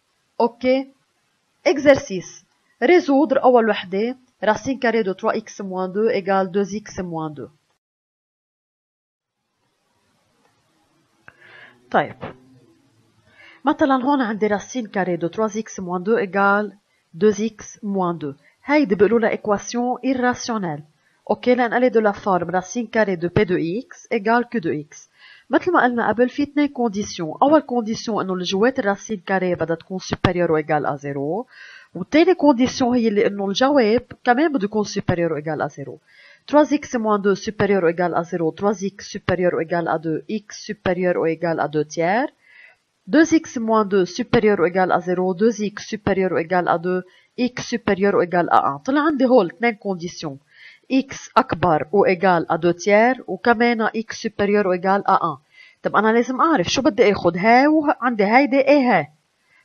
[SPEAKER 1] أوكي exercice résoudre أول وحدة racine carrée de 3x moins 2 égale 2x moins 2 طيب مثلا هون عندي راسين كاري دو 3x moins 2 égale 2x moins 2 هيدي بيقولوا لها ايكواسيون irrationnelle اوكي لان قالي دو لا فورم راسين كاري دو بي دو x égale q دو x مثل ما قلنا قبل في اثنين كونديسيون اول كونديسيون انه اللي جوات الراسين كاري بدها تكون supérieur ou égale à 0 والتاني كونديسيون هي اللي انه الجواب كمان بده يكون supérieur ou égal à 0 3x moins 2 supérieur ou égal à 0 3x supérieur ou égal à 2 x supérieur ou égal à 2 tiers 2x moins 2 supérieur ou égal à 0 2x supérieur ou égal à 2 x supérieur ou égal à 1 طلع عندي هول اثنين كونديسيون x أكبر ou égal à 2 tiers وكمان x supérieur ou égal à 1 طب أنا لازم أعرف شو بدي آخد هاي وعندي هيدي إيه هاي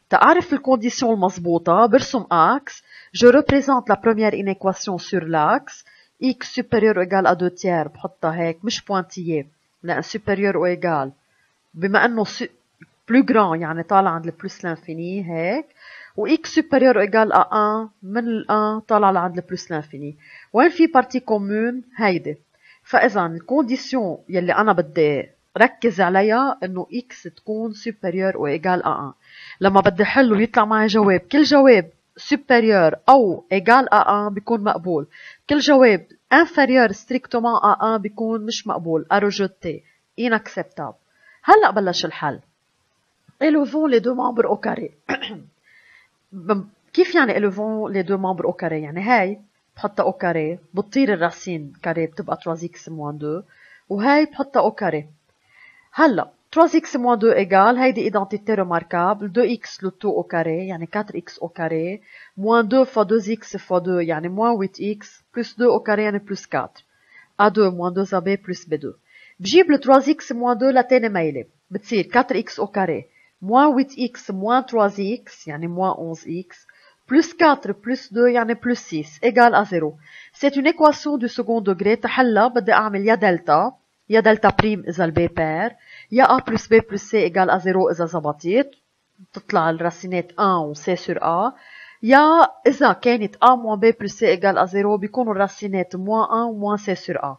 [SPEAKER 1] تعرف الكونديسيون المضبوطة برسم axe je représente la première inéquation sur l'axe x supérieur ou égal à 2 tiers بحطها هيك مش بوانتييه لأن supérieur ou égal. بما أنه plus grand يعني طالع عند البلس لانفيني هيك. و x سوبيريور إيجال ا 1 من ال 1 طالع لعند البلس لانفيني وين في بارتي كومون هيدي. فإذا الكونديسيون يلي أنا بدي ركز عليها إنه x تكون سوبيريور إيجال ا 1 لما بدي حل ويطلع معي جواب كل جواب سوبيريور أو ايجال ا 1 بيكون مقبول. كل جواب انفيريور ستريكتومون ا 1 بيكون مش مقبول. اروجوتي انكسبتاب هلأ بلش الحل. إلو فون لي دو مامبر أو كاري. كيف يعني élevons les deux membres au carré يعني هاي بحطها au carré بتطير الراسين كاري بتبقى 3x moins 2 وهاي بحطها au carré هلا 3x moins 2 égale هيدي identité remarquable 2x le tout au carré يعني 4x au carré moins 2 fois 2x fois 2 يعني moins 8x plus 2 au carré يعني plus 4 a2 moins 2ab plus b2 بجيب le 3x moins 2 لتاني ميلة بتصير 4x au carré moins 8x moins 3x يعني moins 11x plus 4 plus 2 يعني plus 6 égale à 0 c'est une équation du second degré تحلها بدي اعمل يا دلتا يا دلتا بريم اذا البي بير يا A plus B plus C égale à 0 إذا زبطت تطلع الراسينات 1 و C sur A يا إذا كانت A moins B plus C égale à 0 بيكونوا الراسينات moins 1 و moins C sur A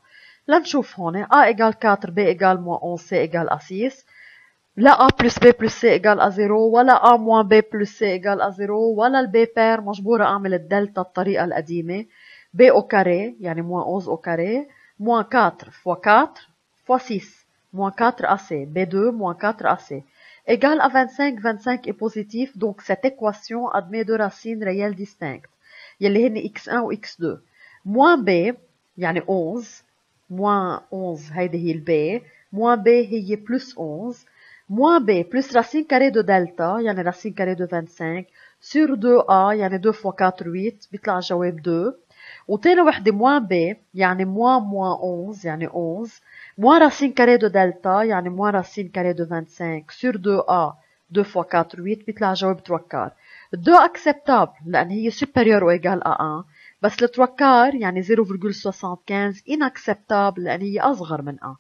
[SPEAKER 1] لنشوف هون A égale 4 B égale moins 11 C égale à 6 لا A plus B plus C égale à 0 ولا A moins B plus C égale à 0 ولا البي بير مجبورة أعمل الدلتا الطريقة القديمة B au carré يعني moins 11 au carré moins 4 fois 4 fois 6 moins 4AC, B2 moins 4AC, égale à 25, 25 est positif, donc cette équation admet deux racines réelles distinctes. يلي هن x1 و x2. moins b يعني 11 moins 11 هيدي هي الب moins b هي plus 11 moins b plus racine carrée de delta يعني racine carrée de 25 sur 2a يعني 2 fois 4 8 بيطلع الجواب 2 وتاني وحدة moins b يعني moins moins 11 يعني 11 moins racine carrée de delta يعني moins racine carrée de 25 sur 2a 2 fois 4 8 بيطلع جواب 3 كار 2 acceptable لأن هي supérieure ou égale à 1 بس ال 3 كار يعني 0.75 inacceptable لأن هي أصغر من 1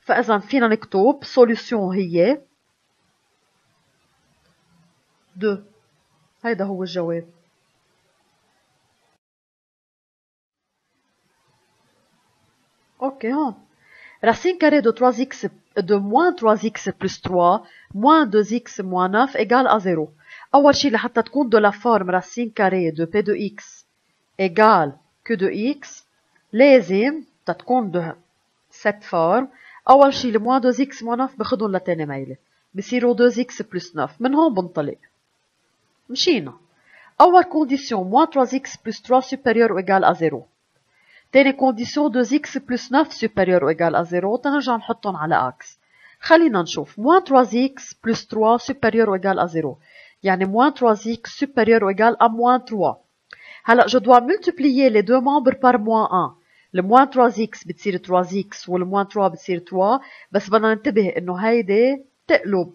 [SPEAKER 1] فإذا فينا نكتب solution هي 2 هيدا هو الجواب اوكي هون Racine carrée de 3x de moins 3x plus 3 moins 2x moins 9 égale à 0. أول شيء لحتى تكون de la forme racine carrée de p de x égale q de x لازم تكون de cette forme أول شيء moins 2x moins 9 باخدهم لتاني ميلة بصيروا 2x plus 9 من هون بنطلق مشينا أول condition moins 3x plus 3 supérieur ou égal à 0 تاني كونديسيون 2x plus 9 supérieur ou égal à 0 تنرجع نحطهم على اكس خلينا نشوف moins 3x plus 3 supérieur ou égal à 0 يعني moins 3x supérieur ou égal à moins 3 هلا je dois multiplier les deux membres par moins 1 le moins 3x بتصير 3x وال moins 3 بتصير 3 بس بدنا ننتبه انه هيدي تقلب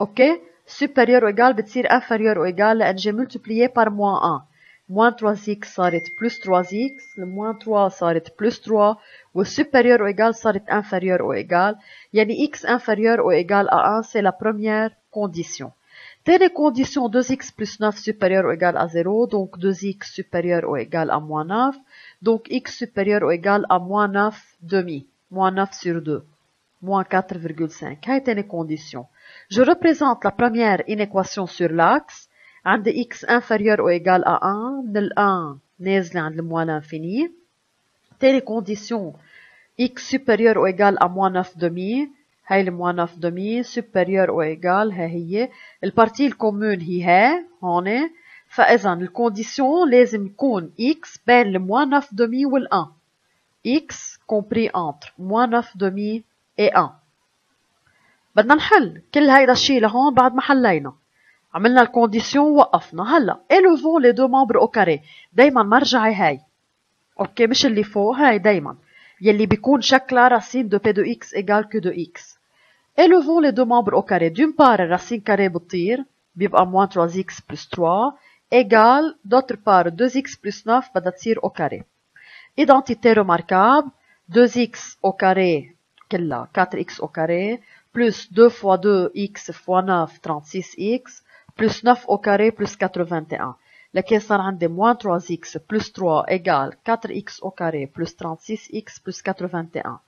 [SPEAKER 1] اوكي supérieur ou égal بتصير inférieur ou égal لان جي multiplié par moins 1 moins 3x صارت plus 3x le moins 3 صارت plus 3 والsupérieur ou égal صارت inférieur ou égal يعني x inférieur ou égal à 1 c'est la première condition تاني condition 2x plus 9 supérieur ou égal à 0 donc 2x supérieur ou égal à moins 9 donc x supérieur ou égal à moins 9 demi moins 9 sur 2 moins 4,5 هاي تاني condition je représente la première inéquation sur l'axe عندي x inférieur ou égal à 1 من ال 1 نازلة عند الموان l'infini تاني condition x supérieur ou égal à moins 9 demi هاي الموان 9 demi supérieur ou égal ها هي البارتي الكومون هي ها هون فإذا الكونديسيون لازم يكون x بين الموان 9 دومي وال-1 x كومبري انتر موان 9 دومي اي 1 بدنا نحل كل هيدا الشيء لهون بعد ما حلينا. عملنا الكونديسيون وقفنا. هلأ الوفون لي دو ممبر أو كاري دايما مرجعي هاي. أوكي مش اللي فوق هاي دايما. يلي بيكون شكلها راسين دو بي دو x ايجال كو دو x. الوفون لي دو ممبر أو كاري دون بار الراسين كاري بتطير بيبقى موان 3x بلس 3 égale d'autre part 2x plus 9 بدها تصير au carré identité remarquable 2x au carré كلها 4x au carré plus 2 fois 2x fois 9 36x plus 9 au carré plus 81 لكن صار عندي moins 3x plus 3 égale 4x au carré plus 36x plus 81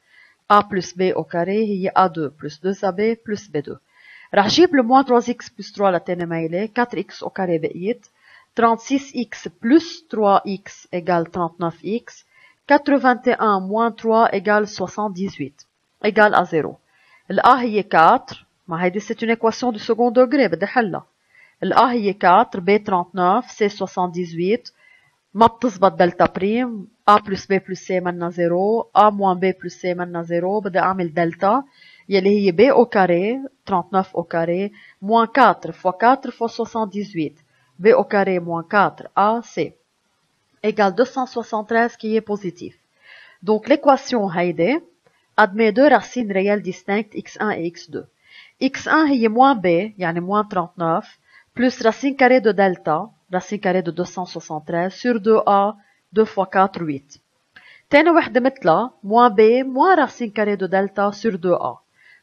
[SPEAKER 1] a plus b au carré هي a2 plus 2ab plus b2 رح جيب le moins 3x plus 3 لتاني ميلة 4x au carré بقيت 36x plus 3x égale 39x 81 moins 3 égale 78 égale à 0 الA هي 4 ما هيدي c'est une équation du second degré بدي حلها الA هي 4 B 39 C 78 ما بتزبط دلتا بريم A plus B plus C منا 0 A moins B plus C منا 0 بدي أعمل دلتا يلي هي B au carré 39 au carré moins 4 fois 4 fois 78 B au carré moins 4 A C égale 273 qui est positif. Donc l'équation هيدي admet deux racines réelles distinctes x1 et x2. x1 هي moins b يعني moins 39 plus racine carrée de delta racine carrée de 273 sur 2a 2 fois 4 8. تاني وحدة مثلها moins b moins racine carrée de delta sur 2a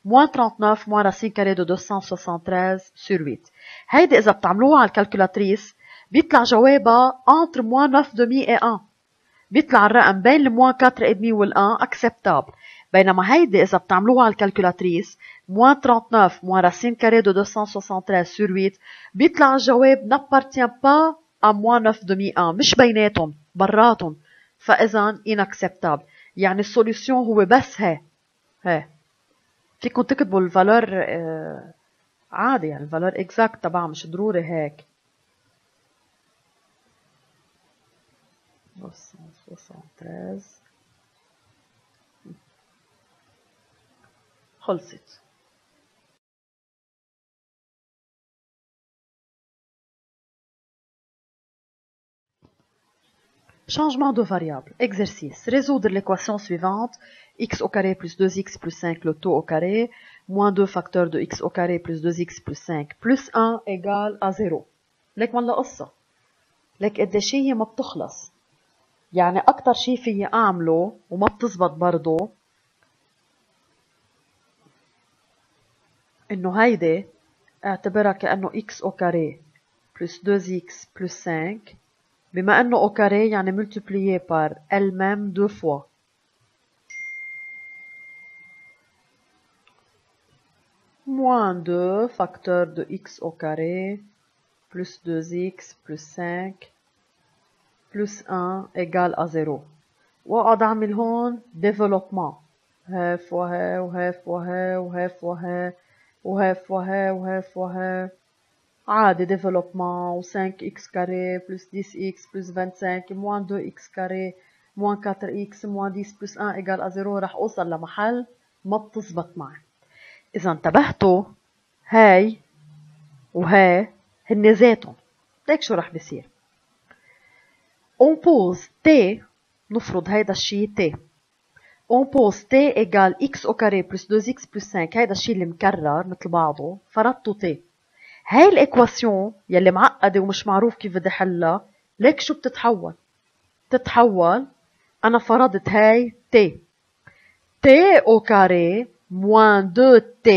[SPEAKER 1] moins 39 moins racine carrée de 273 sur 8. هيدي إذا بتعملوها على الكالكولاتريس بيطلع جوابها entre moins 9 demi et 1 بيطلع الرقم بين الموان 4 et demi وال 1 acceptable بينما هيدي إذا بتعملوها على الكالكولاتريس moins 39 moins racine carrée de 273 sur 8 بيطلع الجواب n'appartient pas à moins 9 demi 1 مش بيناتهم براتهم فإذا inacceptable يعني السوليوشن هو بس هي هي فيكم تكتبوا الفالور آه عادي يعني الفالور اكزاكت تبعها مش ضروري هيك. 273 خلصت. Changement de variable. Exercice. Résoudre l'équation suivante. x au carré plus 2x plus 5 le taux au carré. Moins 2 facteurs de x au carré plus 2x plus 5 plus 1 égale à 0. لك ولا قصة. لك قديش هي ما بتخلص. يعني أكتر شي فيي أعمله وما بتزبط برضه إنه هيدي اعتبرها كأنه x au carré plus 2x plus 5 بما انه au carré يعني multiplié par elle-même deux fois. Moins 2 facteur de x au carré plus 2x plus 5 plus 1 égale à 0. واقعد اعمل هون développement هاي فوا هاي وهاي فوا هاي وهاي فوا هاي وهاي عادي ديفلوبمون و 5 إكس كاري بلس 10 إكس بلس 25 موان 2 إكس كاري موان 4 إكس موان 10 بلس 1 ايجال 0 رح أوصل لمحل ما بتزبط معي. إذا انتبهتوا هاي وهاي هن ذاتهم هيك شو رح بصير اون بوز تي نفرض هيدا الشيء تي اون بوز تي ايجال إكس أو كاري بلس 2 إكس بلس 5 هيدا الشيء اللي مكرر مثل بعضه فرضتوا تي هاي الاكواسيون يلي معقدة ومش معروف كيف بدي حلها ليك شو بتتحول؟ بتتحول أنا فرضت هاي ت ت أو كاري موان دو ت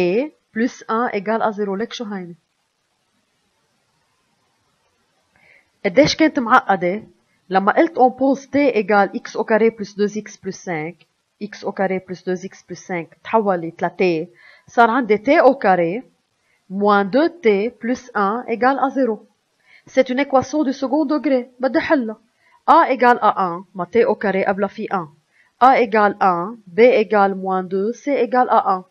[SPEAKER 1] بلس 1 ايجال أزيرو ليك شو هاي قديش كانت معقدة؟ لما قلت اون بوز تي ايجال إكس أو كاري بلس 2 إكس بلس 5 إكس أو كاري بلس 2 إكس بلس 5 تحولت ل صار عندي تي أو كاري moins 2t plus 1 égale à 0. C'est une équation du second degré. بدي حلها. a égale à 1, ما t au carré قبلها في 1. a égale 1, b égale moins 2, c égale à 1.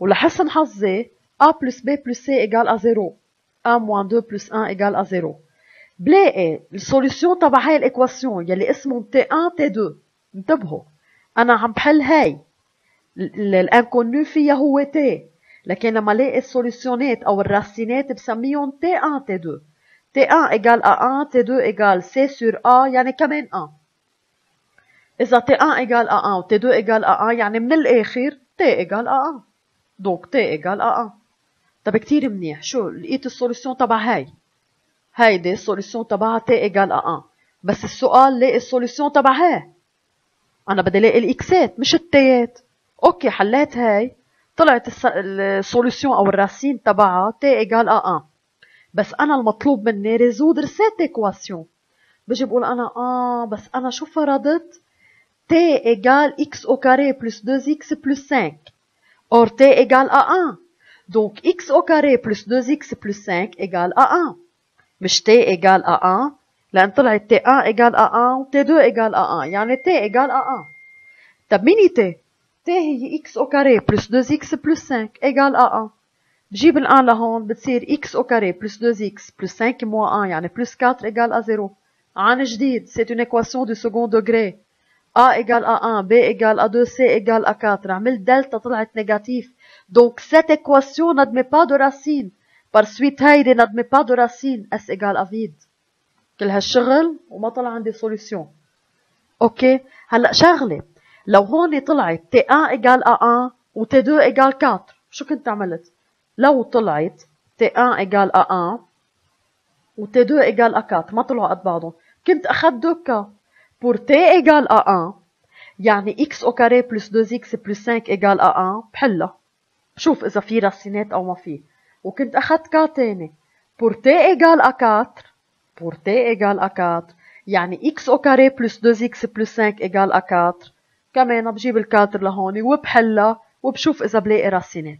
[SPEAKER 1] ولحسن حظي a plus b plus c égale à 0. a moins 2 plus 1 égale à 0. بلاقي السوليسيون تبع هاي الايكواسيون يلي اسمهم تي 1 تي 2 انتبهوا انا عم بحل هاي الانكونو فيها هو تي لكن لما الاقي السوليسيونات أو الراسينات بسميهم تي 1 تي 2 تي 1 إيجال أ 1 تي 2 إيجال سي سور آ يعني كمان 1 إذا تي 1 إيجال أ 1 و تي 2 إيجال أ 1 يعني من الآخر تي إيجال أ 1 دونك تي إيجال أ 1 طب كتير منيح. شو لقيت السوليسيون تبع هاي. هيدي السوليسيون تبعها تي إيجال أ 1 بس السؤال لاقي السوليسيون تبع هاي. أنا بدي الاقي الإكسات مش التيات. أوكي حليت هاي. طلعت السوليسيون او الراسين تبعها تي ايجال ا 1 بس انا المطلوب مني ريزودر سيت ايكواسيون بجي بقول انا اه بس انا شو فرضت تي ايجال اكس او كاري بلس 2 اكس بلس 5 اور تي ايجال ا 1 دونك اكس او كاري بلس 2 اكس بلس 5 ايجال ا 1 مش تي ايجال ا 1 لان طلعت تي 1 ايجال ا 1 و تي 2 ايجال ا 1 يعني تي ايجال ا 1 طب مين تي تي هي اكس او كاري بلس 2 اكس بلس 5 ايجال ا 1 بجيب الان لهون بتصير x au carré plus 2x plus 5 moins 1 يعني plus 4 égale à 0 عن جديد c'est une équation du second degré a égale à 1 b égale à 2 c égale à 4 عملت دلتا طلعت négatif donc cette équation n'admet pas de racine par suite هيدي n'admet pas de racine s égale à vide كل هالشغل وما طلع عندي solution اوكي هلا شغله لو هون طلعت تي ان إيجال أ ان وتي دو إيجال 4 شو كنت عملت؟ لو طلعت تي ان إيجال أ ان وتي دو إيجال 4 ما طلعوا قد بعضهم. كنت أخذت دو كا بور تي إيجال أ 1 يعني x أو كاري بلس 2x بلس 5 إيجال أ 1 بحلها بشوف إذا في راسينات أو ما في. وكنت أخذت كا تاني بور تي إيجال أ 4 بور تي إيجال أ 4 يعني x أو كاري بلس 2x بلس 5 إيجال أ 4 كمان بجيب الكاتر لهون وبحلها وبشوف إذا بلاقي راسينات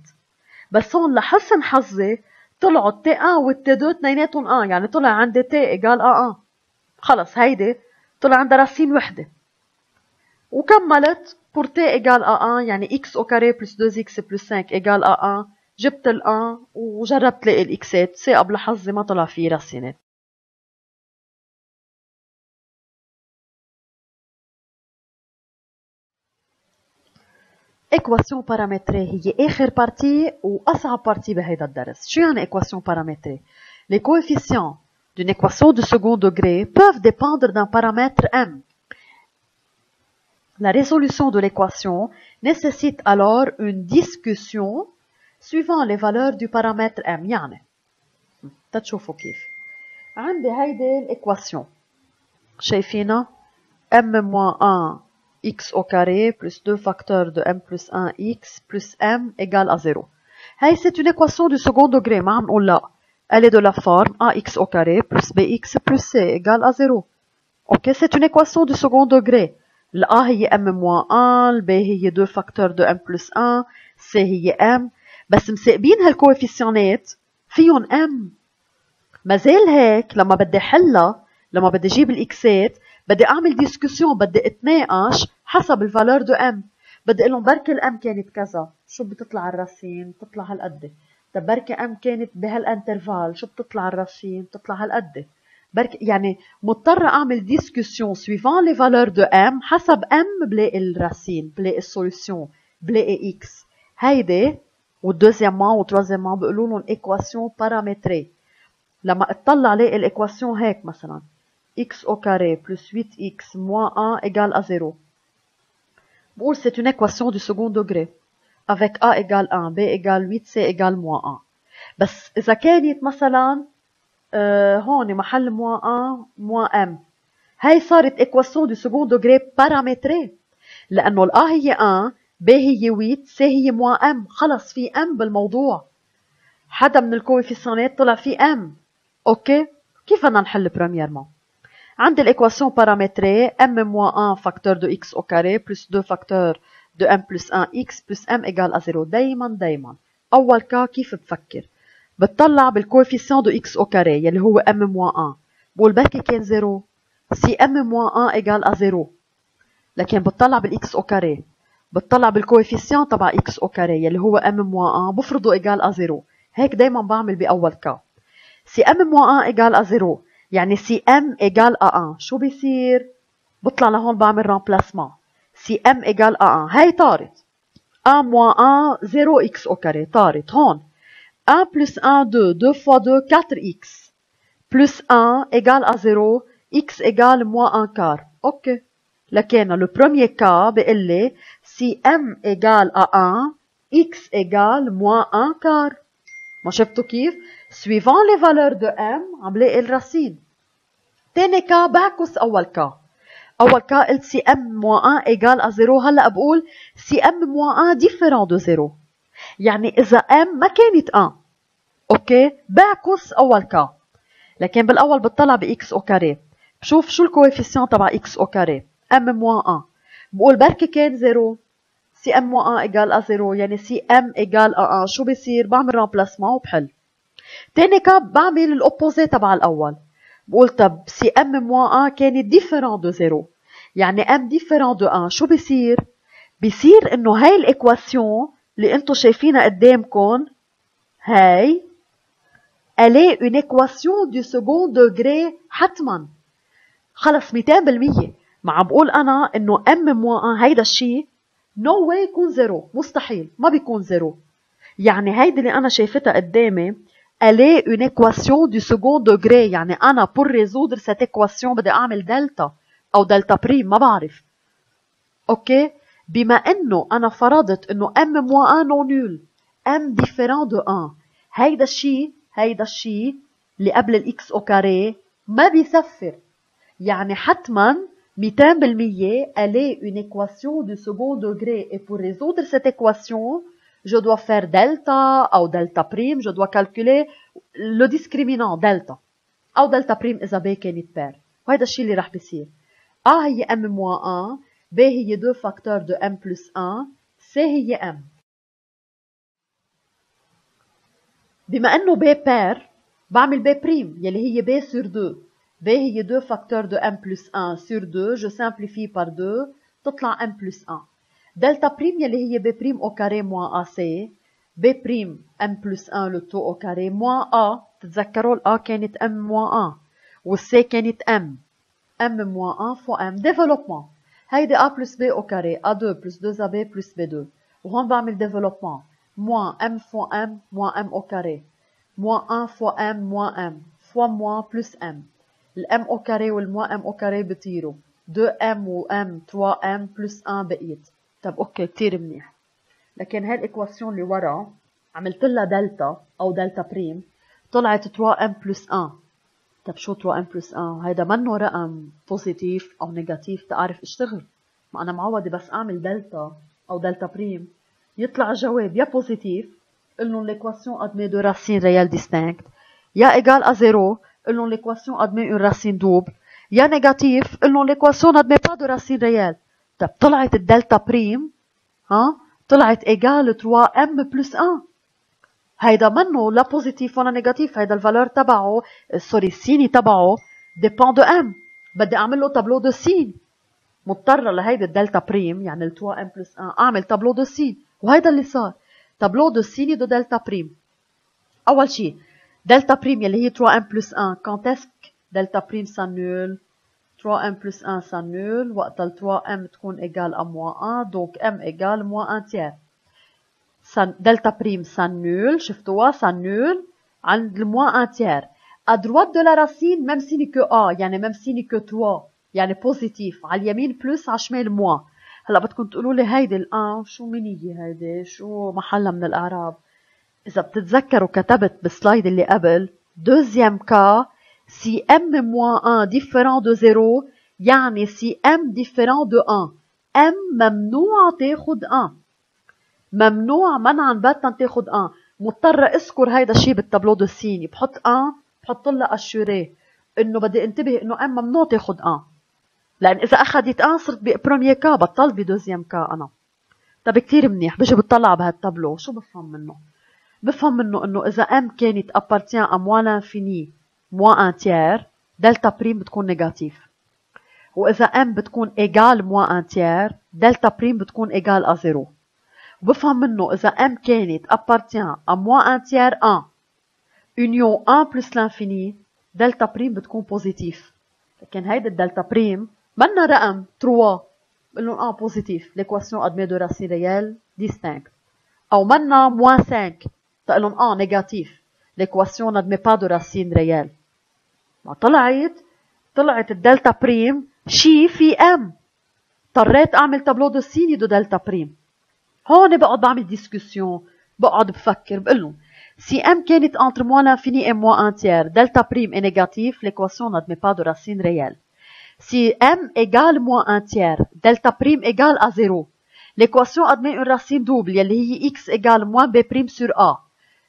[SPEAKER 1] بس هون لحسن حظي طلعوا التي 1 والتي 2 اثنيناتهم آه يعني طلع عندي تي إيجال آه آه خلص هيدي طلع عندها راسين وحدة. وكملت بور تي إيجال آ 1 يعني إكس أو كاري بلس 2 إكس بلس 5 إيجال آ 1 جبت ال 1 وجربت لاقي الاكسات ثاقب لحظي ما طلع فيه راسينات ايكواسيون بارامتري هي اخر بارتي واصعب بارتي بهيدا الدرس شو يعني ايكواسيون بارامتري les coefficients d'une équation de second degré peuvent dépendre d'un paramètre m la résolution de l'équation nécessite alors une discussion suivant les valeurs du paramètre m يعني تتشوفوا كيف عندي هيدي الايكواسيون شايفينها m 1 x au carré plus 2 facteurs de m plus 1x plus m égale à 0. Hey, c'est une équation du second degré, on l'a. Elle est de la forme ax au carré plus bx plus c égale à 0. Ok, c'est une équation du second degré. A هي m moins 1, le b هي 2 facteurs de m plus 1, c هي m. بس مساقبين هالكوفيسيونات فيهم m. مازال هيك لما بدي حلها لما بدي اجيب الاكسات بدي أعمل ديسكسيون بدي اتناقش حسب الفالور دو إم. بدي أقول لهم بركي الإم كانت كذا. شو بتطلع الراسين بتطلع هالقد. طب بركي إم كانت بهالإنترفال شو بتطلع الراسين بتطلع هالقد. بركي يعني مضطرة أعمل ديسكسيون سويفون لي فالور دو ام حسب ام بلاقي الراسين بلاقي السوليسيون بلاقي إكس هيدي والدوزيامون وتروزيامون بيقولوا لهم ايكواسيون بارامتري لما أطلع ألاقي الايكواسيون هيك مثلا. x au carré plus 8x moins 1 égale à 0. Bon, c'est une équation du second degré. Avec a égale 1, b égale 8, c égale moins 1. بس إذا كانت مثلا آه هون محل moins 1 moins m هاي صارت équation du second degré paramétrée لأنه ال a هي 1 b هي 8 c هي moins m خلص في m بالموضوع حدا من الكوفيسيونات طلع في m اوكي كيف بدنا نحل بريميرمون عندي الإكواسيون بارامتري m-1 فاكتور دو x أو كاري بلس 2 فاكتور دو m بلس 1 x بلس m إيجال ا 0 دايما دايما أول كا كيف بفكر بتطلع بالكوفيسيون دو x أو كاري يلي هو m-1 بقول بركي كان زيرو سي m-1 إيجال ا 0 لكن بتطلع بالإكس أو كاري بتطلع بالكوفيسيون تبع x أو كاري يلي هو m-1 بفرضه إيجال ا 0 هيك دايما بعمل بأول كا سي m-1 إيجال ا 0 يعني سي ام ايجال ا 1 شو بيصير بطلع لهون بعمل رامبلاسمون سي ام ايجال ا 1 هي طارت 1 moins 1 0 x au carré طارت هون 1 plus 1 2 2 fois 2 4x plus 1 égale à 0 x égale moins 1 quart ok لكن le premier cas بيقول لي si m égale à 1 x égale moins 1 quart ما شفتوا كيف suivant les valeurs de m عم لاقي الرصيد تاني كا بعكس اول كا اول كا قلت سي ام موان 1 ايجال 0 هلا بقول سي ام موان 1 ديفيرون دو 0 يعني اذا ام ما كانت 1 أوكي بعكس اول كا لكن بالاول بتطلع باكس أو كاري بشوف شو الكويفيسيون تبع إكس أو كاري ام موان 1 بقول بركي كان 0 سي ام موان 1 ايجال ا 0 يعني سي ام ايجال ا 1 شو بيصير بعمل رامبلاسمون وبحل تاني كا بعمل الاوبوزي تبع الأول. بقول طب سي ام موان 1 كانت ديفيرون دو 0 يعني ام ديفيرون دو 1 شو بصير؟ بصير إنه هاي الايكواسيون اللي أنتم شايفينها قدامكم هاي est une équation du second degré حتما. خلص 200% ما عم بقول أنا إنه ام موان 1 هيدا الشيء نو no واي يكون زيرو مستحيل. ما بيكون زيرو يعني هيدي اللي أنا شايفتها قدامي elle est une équation du second degré يعني أنا pour résoudre cette équation بدي أعمل دلتا أو دلتا بريم ما بعرف أوكي بما إنه أنا فرضت إنه m moins 1 non nul m différent de 1 هيدا الشيء هيدا الشيء اللي قبل الاكس او كاري ما بيسفر يعني حتما 200% elle est une équation du second degré et pour résoudre cette équation je dois faire delta ou delta prime, je dois calculer le discriminant delta ou delta prime إذا B كانت pair وهذا الشيء اللي رح بيصير A هي M moins 1 B هي 2 facteurs de M plus 1 C هي M بما انه B pair بعمل B prime يلي هي B sur 2 B هي 2 facteurs de M plus 1 sur 2 je simplifie par 2 تطلع M plus 1 دلتا بريم يلي هي بي بريم او كاري موان ا سي بي بريم ام بلس 1 لو تو او كاري موان ا تتذكروا الا كانت ام موان 1 والسي كانت ام ام موان 1 فو ام ديفلوبمون هيدي ا بلس بي او كاري ا 2 بلس 2 ا بي بلس بي 2 وهون بعمل ديفلوبمون موان ام فو ام موان ام او كاري موان 1 فو ام موان ام فوا موان بلس ام الام او كاري والموان ام او كاري بيطيروا 2 ام و ام 3 ام بلس 1 بقيت طب أوكي كتير منيح. لكن هاي الإيكواسيون اللي ورا عملت لها دلتا أو دلتا بريم طلعت 3 ام بلس 1 طب شو 3 ام بلس 1 هيدا منه رقم بوزيتيف أو نيجاتيف تعرف إشتغل. ما أنا معودة بس أعمل دلتا أو دلتا بريم. يطلع الجواب يا بوزيتيف قل لهم ليكواسيون أدمي دو راسين ريال ديستينكت يا إيجال أ زيرو قل لهم ليكواسيون أدمي أون راسين دوبل. يا نيجاتيف قل لهم ليكواسيون أدمي با دو راسين ريال. طب طلعت الدلتا بريم ها؟ طلعت إيجال 3 ام بلس 1 هيدا منه لا بوزيتيف ولا نيجاتيف هيدا الفالور تبعه سوري السيني تبعه ديبون دو ام بدي أعمل له تابلو دو سين مضطرة لهيدي الدلتا بريم يعني ال 3 ام بلس 1 أعمل تابلو دو سين وهيدا اللي صار. تابلو دو سيني دو دلتا بريم أول شيء دلتا بريم يلي هي 3 ام بلس 1 كانت اسك دلتا بريم سانول 3m plus 1 s'annule وقت ال 3m تكون égal à moins 1 donc m égale moins 1 tiers delta prime s'annule شفتوها s'annule عند moins 1 tiers à droite de la racine même signe que a يعني même signe que 3 يعني positif على اليمين plus على الشمال moins هلا بدكم تقولوا لي هيدي ال شو مين هي هيدي شو محلها من الاعراب اذا بتتذكروا كتبت بالسلايد اللي قبل deuxième cas si m-1 différent de 0 يعني si m différent de 1 m ممنوع تاخد 1 ممنوع منعا باتا تاخد 1 مضطرة اذكر هيدا الشيء بالتابلو دو سيني بحط 1 بحط لها اشوري انه بدي انتبه انه ام ممنوع تاخد 1 لأن اذا اخذت 1 صرت ببروميير كا بطلت بدوزيام كا أنا طب كتير منيح بجي بطلع بهالتابلو شو بفهم منه بفهم منه انه اذا ام كانت ابارتيان ا موان لانفيني موان ان تيير دلتا بريم بتكون نيجاتيف واذا ام بتكون ايجال موان ان تيير دلتا بريم بتكون ايجال ا زيرو وبفهم منه اذا ام كانت ابارتيان ا موان ان تيير 1 union 1 plus l'infini دلتا بريم بتكون بوزيتيف لكن هيدي الدلتا بريم منا رقم 3 بقول لهم اه بوزيتيف ليكواسيون ادمي دو راسين ريال ديستانكت او منا موان 5 تقول لهم اه نيجاتيف ليكواسيون ندمي با دو راسين ريال ما طلعت طلعت الدلتا بريم شي في ام اضطريت اعمل تابلو دو سيني دو دلتا بريم هون بقعد بعمل ديسكسيون بقعد بفكر بقول لهم si m كانت entre moins l'infini et moins un tiers delta prime est négatif l'équation n'admet pas de racine réelle si m égale moins un tiers delta prime égale à 0 l'équation admet une racine double اللي هي x égale moins b prime sur a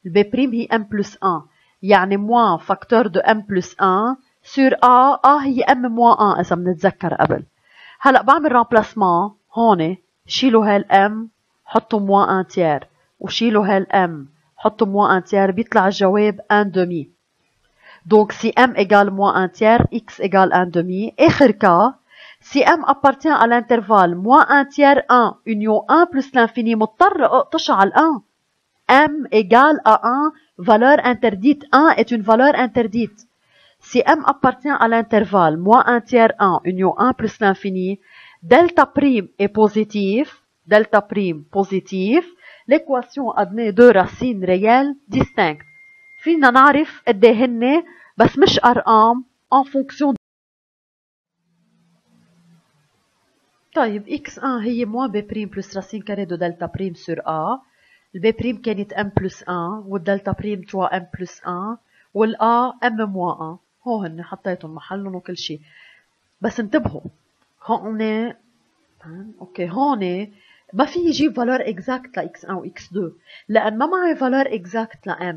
[SPEAKER 1] b prime هي m plus 1 يعني موان فاكتور دو ام بلس 1 سور ا ا هي ام موان 1 إذا بنتذكر قبل. هلا بعمل رامبلاسمون هون. شيلوا هالام حطوا موان ان تيار وشيلوا هالام حطوا موان ان تيار بيطلع الجواب ان دومي دونك سي ام ايغال موان ان تيار إكس ايغال ان دومي آخر كا سي ام ابارتيان على انترفال موان ان تيار 1 union 1 بلس لانفيني مضطر أقطش على ال ام M ا à 1 valeur interdite 1 est une valeur interdite si m appartient à l'intervalle moins un tiers 1 union 1 plus l'infini delta prime est positif delta prime positif l'équation admet deux racines réelles distinctes فينا نعرف قد هن بس مش ارقام en fonction طيب x1 هي moins b prime plus racine carrée de delta prime sur a الب prime كانت m plus 1 والدلتا prime 3m plus 1 والa m moins 1 هو هن حطيتهم محلهم وكل شيء بس انتبهوا. هون أوكي هون ما في يجيب فالور اكزاكت ل x1 و x2 لأن ما معي فالور اكزاكت ل m.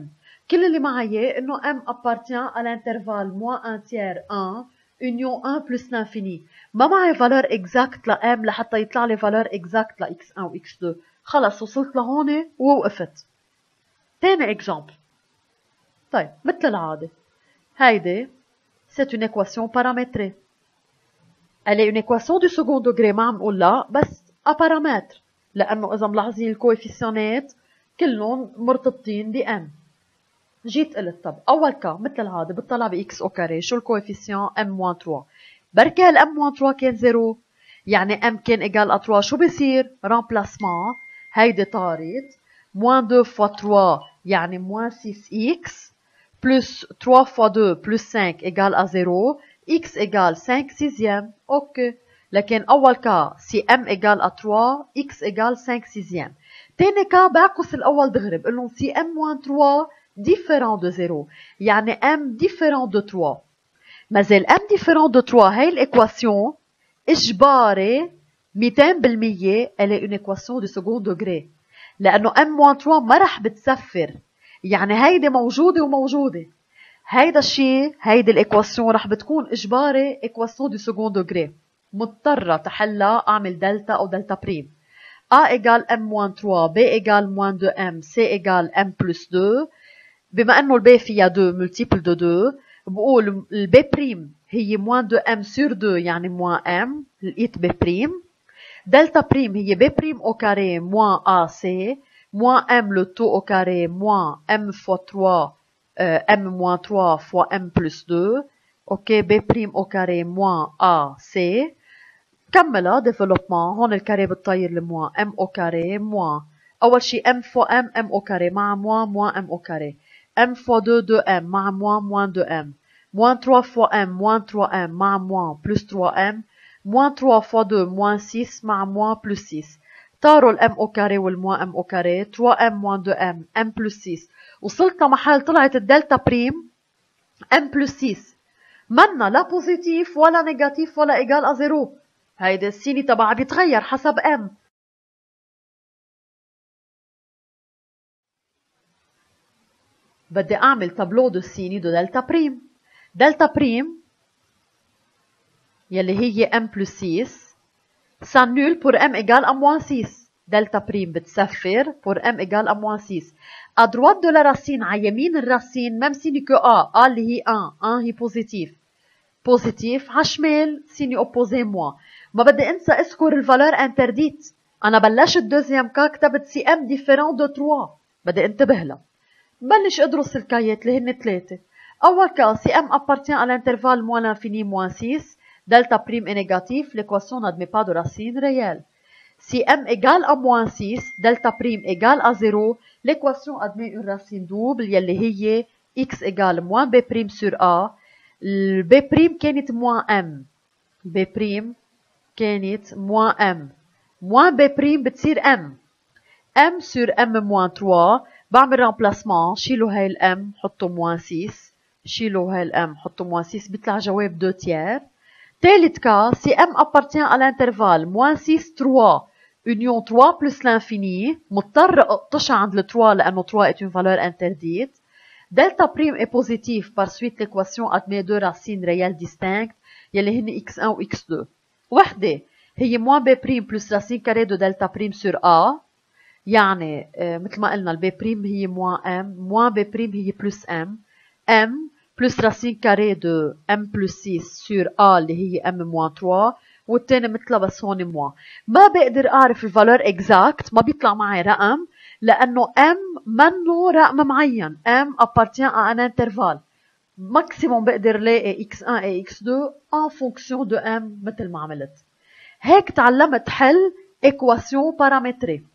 [SPEAKER 1] كل اللي معي إنه m appartient à l'intervalle moins 1 tiers 1 union 1 plus l'infini. ما معي فالور اكزاكت ل m لحتى يطلع لي فالور اكزاكت ل x1 و x2 خلص وصلت لهون ووقفت. تاني اكزامبل طيب مثل العادة. هيدي une équation paramétrée. Elle est une équation du second degré ما عم نقول لا بس paramètre. لأنه إذا ملاحظين الكويفيسيونات كلهم مرتبطين ب m. جيت قلت طب أول كا مثل العادة بتطلع ب x أو كاري شو الكويفيسيون m 3 بركي هال m 3 كان زيرو يعني m كان إيجال à 3 شو بصير؟ remplacement هيدي طارت موان 2 فوا 3 يعني موان 6 إكس بلس 3 فوا 2 بلس 5 ايجال ا 0 إكس ايجال 5 سيزيام أوكي لكن اول كا سي ام ايجال ا 3 إكس ايجال 5 سيزيام تاني كا بعكس الأول دغري بقول لهم سي ام موان 3 ديفيرون دو 0 يعني ام ديفيرون دو 3 مازال ام ديفيرون دو 3 هاي الايكواسيون اجباري 200% الي اون ايكواسيون دو سكوند دوغري لأنه ام موان 3 ما رح بتسفر. يعني هيدي موجودة وموجودة. هيدا الشيء هيدي الإيكواسيون رح بتكون إجباري إيكواسيون دو سكوند دوغري مضطرة تحلها أعمل دلتا أو دلتا بريم A égale M moins 3, B égale moins 2M, C égale M plus 2 بما إنه البي فيها 2 ملتيبل دو 2 بقول البي بريم هي موان 2 ام سور 2 يعني موان ام لقيت بي بريم Delta prime هي B prime au carré moins AC, moins M le taux au carré moins M fois 3, euh, M moins 3 fois M plus 2. OK, B prime au carré moins AC. كملها développement هون الكاري بتطير الموا M au carré moins أول شي M fois M M au carré مع moins moins M au carré M fois 2 2M مع moins moins 2M moins 3 fois M moins 3M مع moins plus 3M moins 3 fois 2 moins 6 مع moins plus 6 طاروا الام أو كاري والموا ام أو كاري 3 ام moins 2 ام ام بلس 6 وصلت لمحل طلعت الدلتا بريم ام بلس 6 منا لا بوزيتيف ولا نيجاتيف ولا إيجال أ زيرو هيدا السيني تبعها بيتغير حسب ام. بدي أعمل تابلو دو سيني دو دلتا بريم. دلتا بريم يلي هي m plus 6 s'annule pour m égale à moins 6 دلتا بريم بتسفر pour m égale à moins 6 à droite de la racine على يمين الراسين même signe que a a اللي هي 1 1 هي بوزيتيف بوزيتيف على الشمال سيني اوبوزي موا ما بدي انسى اذكر الفالور انترديت انا بلشت دوزيام كا كتبت سي ام ديفيرون دو 3 بدي انتبه لها بلش ادرس الكايات اللي هن ثلاثه أول cas, si m appartient à l'intervalle moins l'infini moins 6, delta prime est négatif, l'équation n'admet pas de racine réelle. Si m égale à moins 6, delta prime égale à 0, l'équation admet une racine double يلي هي x égale moins b prime sur a. b prime كانت moins m. b prime كانت moins m. moins b prime بتصير m. m sur m moins 3 بعمل remplacement شيلوا هاي ال m حطوا moins 6 شيلوا هاي ال m حطوا moins 6 بيطلع جواب 2 tiers ثالث cas si m appartient à l'intervalle moins 6 3 union 3 plus l'infini مضطر اقطشها عند ال 3 لانه 3 est une valeur interdite delta prime est positif par suite l'équation admet deux racines réelles distinctes يلي هن x1 و x2 وحده هي moins b prime plus racine carrée de delta prime sur a يعني مثل ما قلنا البي بريم هي moins m moins b prime هي plus m m بلس راسين كاري دو ام بلس 6 سور ا اللي هي ام موان 3 والتاني مثلها بس هون موان ما بقدر أعرف الفالور اكزاكت ما بيطلع معي رقم لأنه ام منه رقم معين. ام ابارتيان ا ان انترفال ماكسيموم بقدر لاقي إكس 1 اي إكس 2 ان فونكسيون دو ام مثل ما عملت. هيك تعلمت حل ايكواسيون بارامتري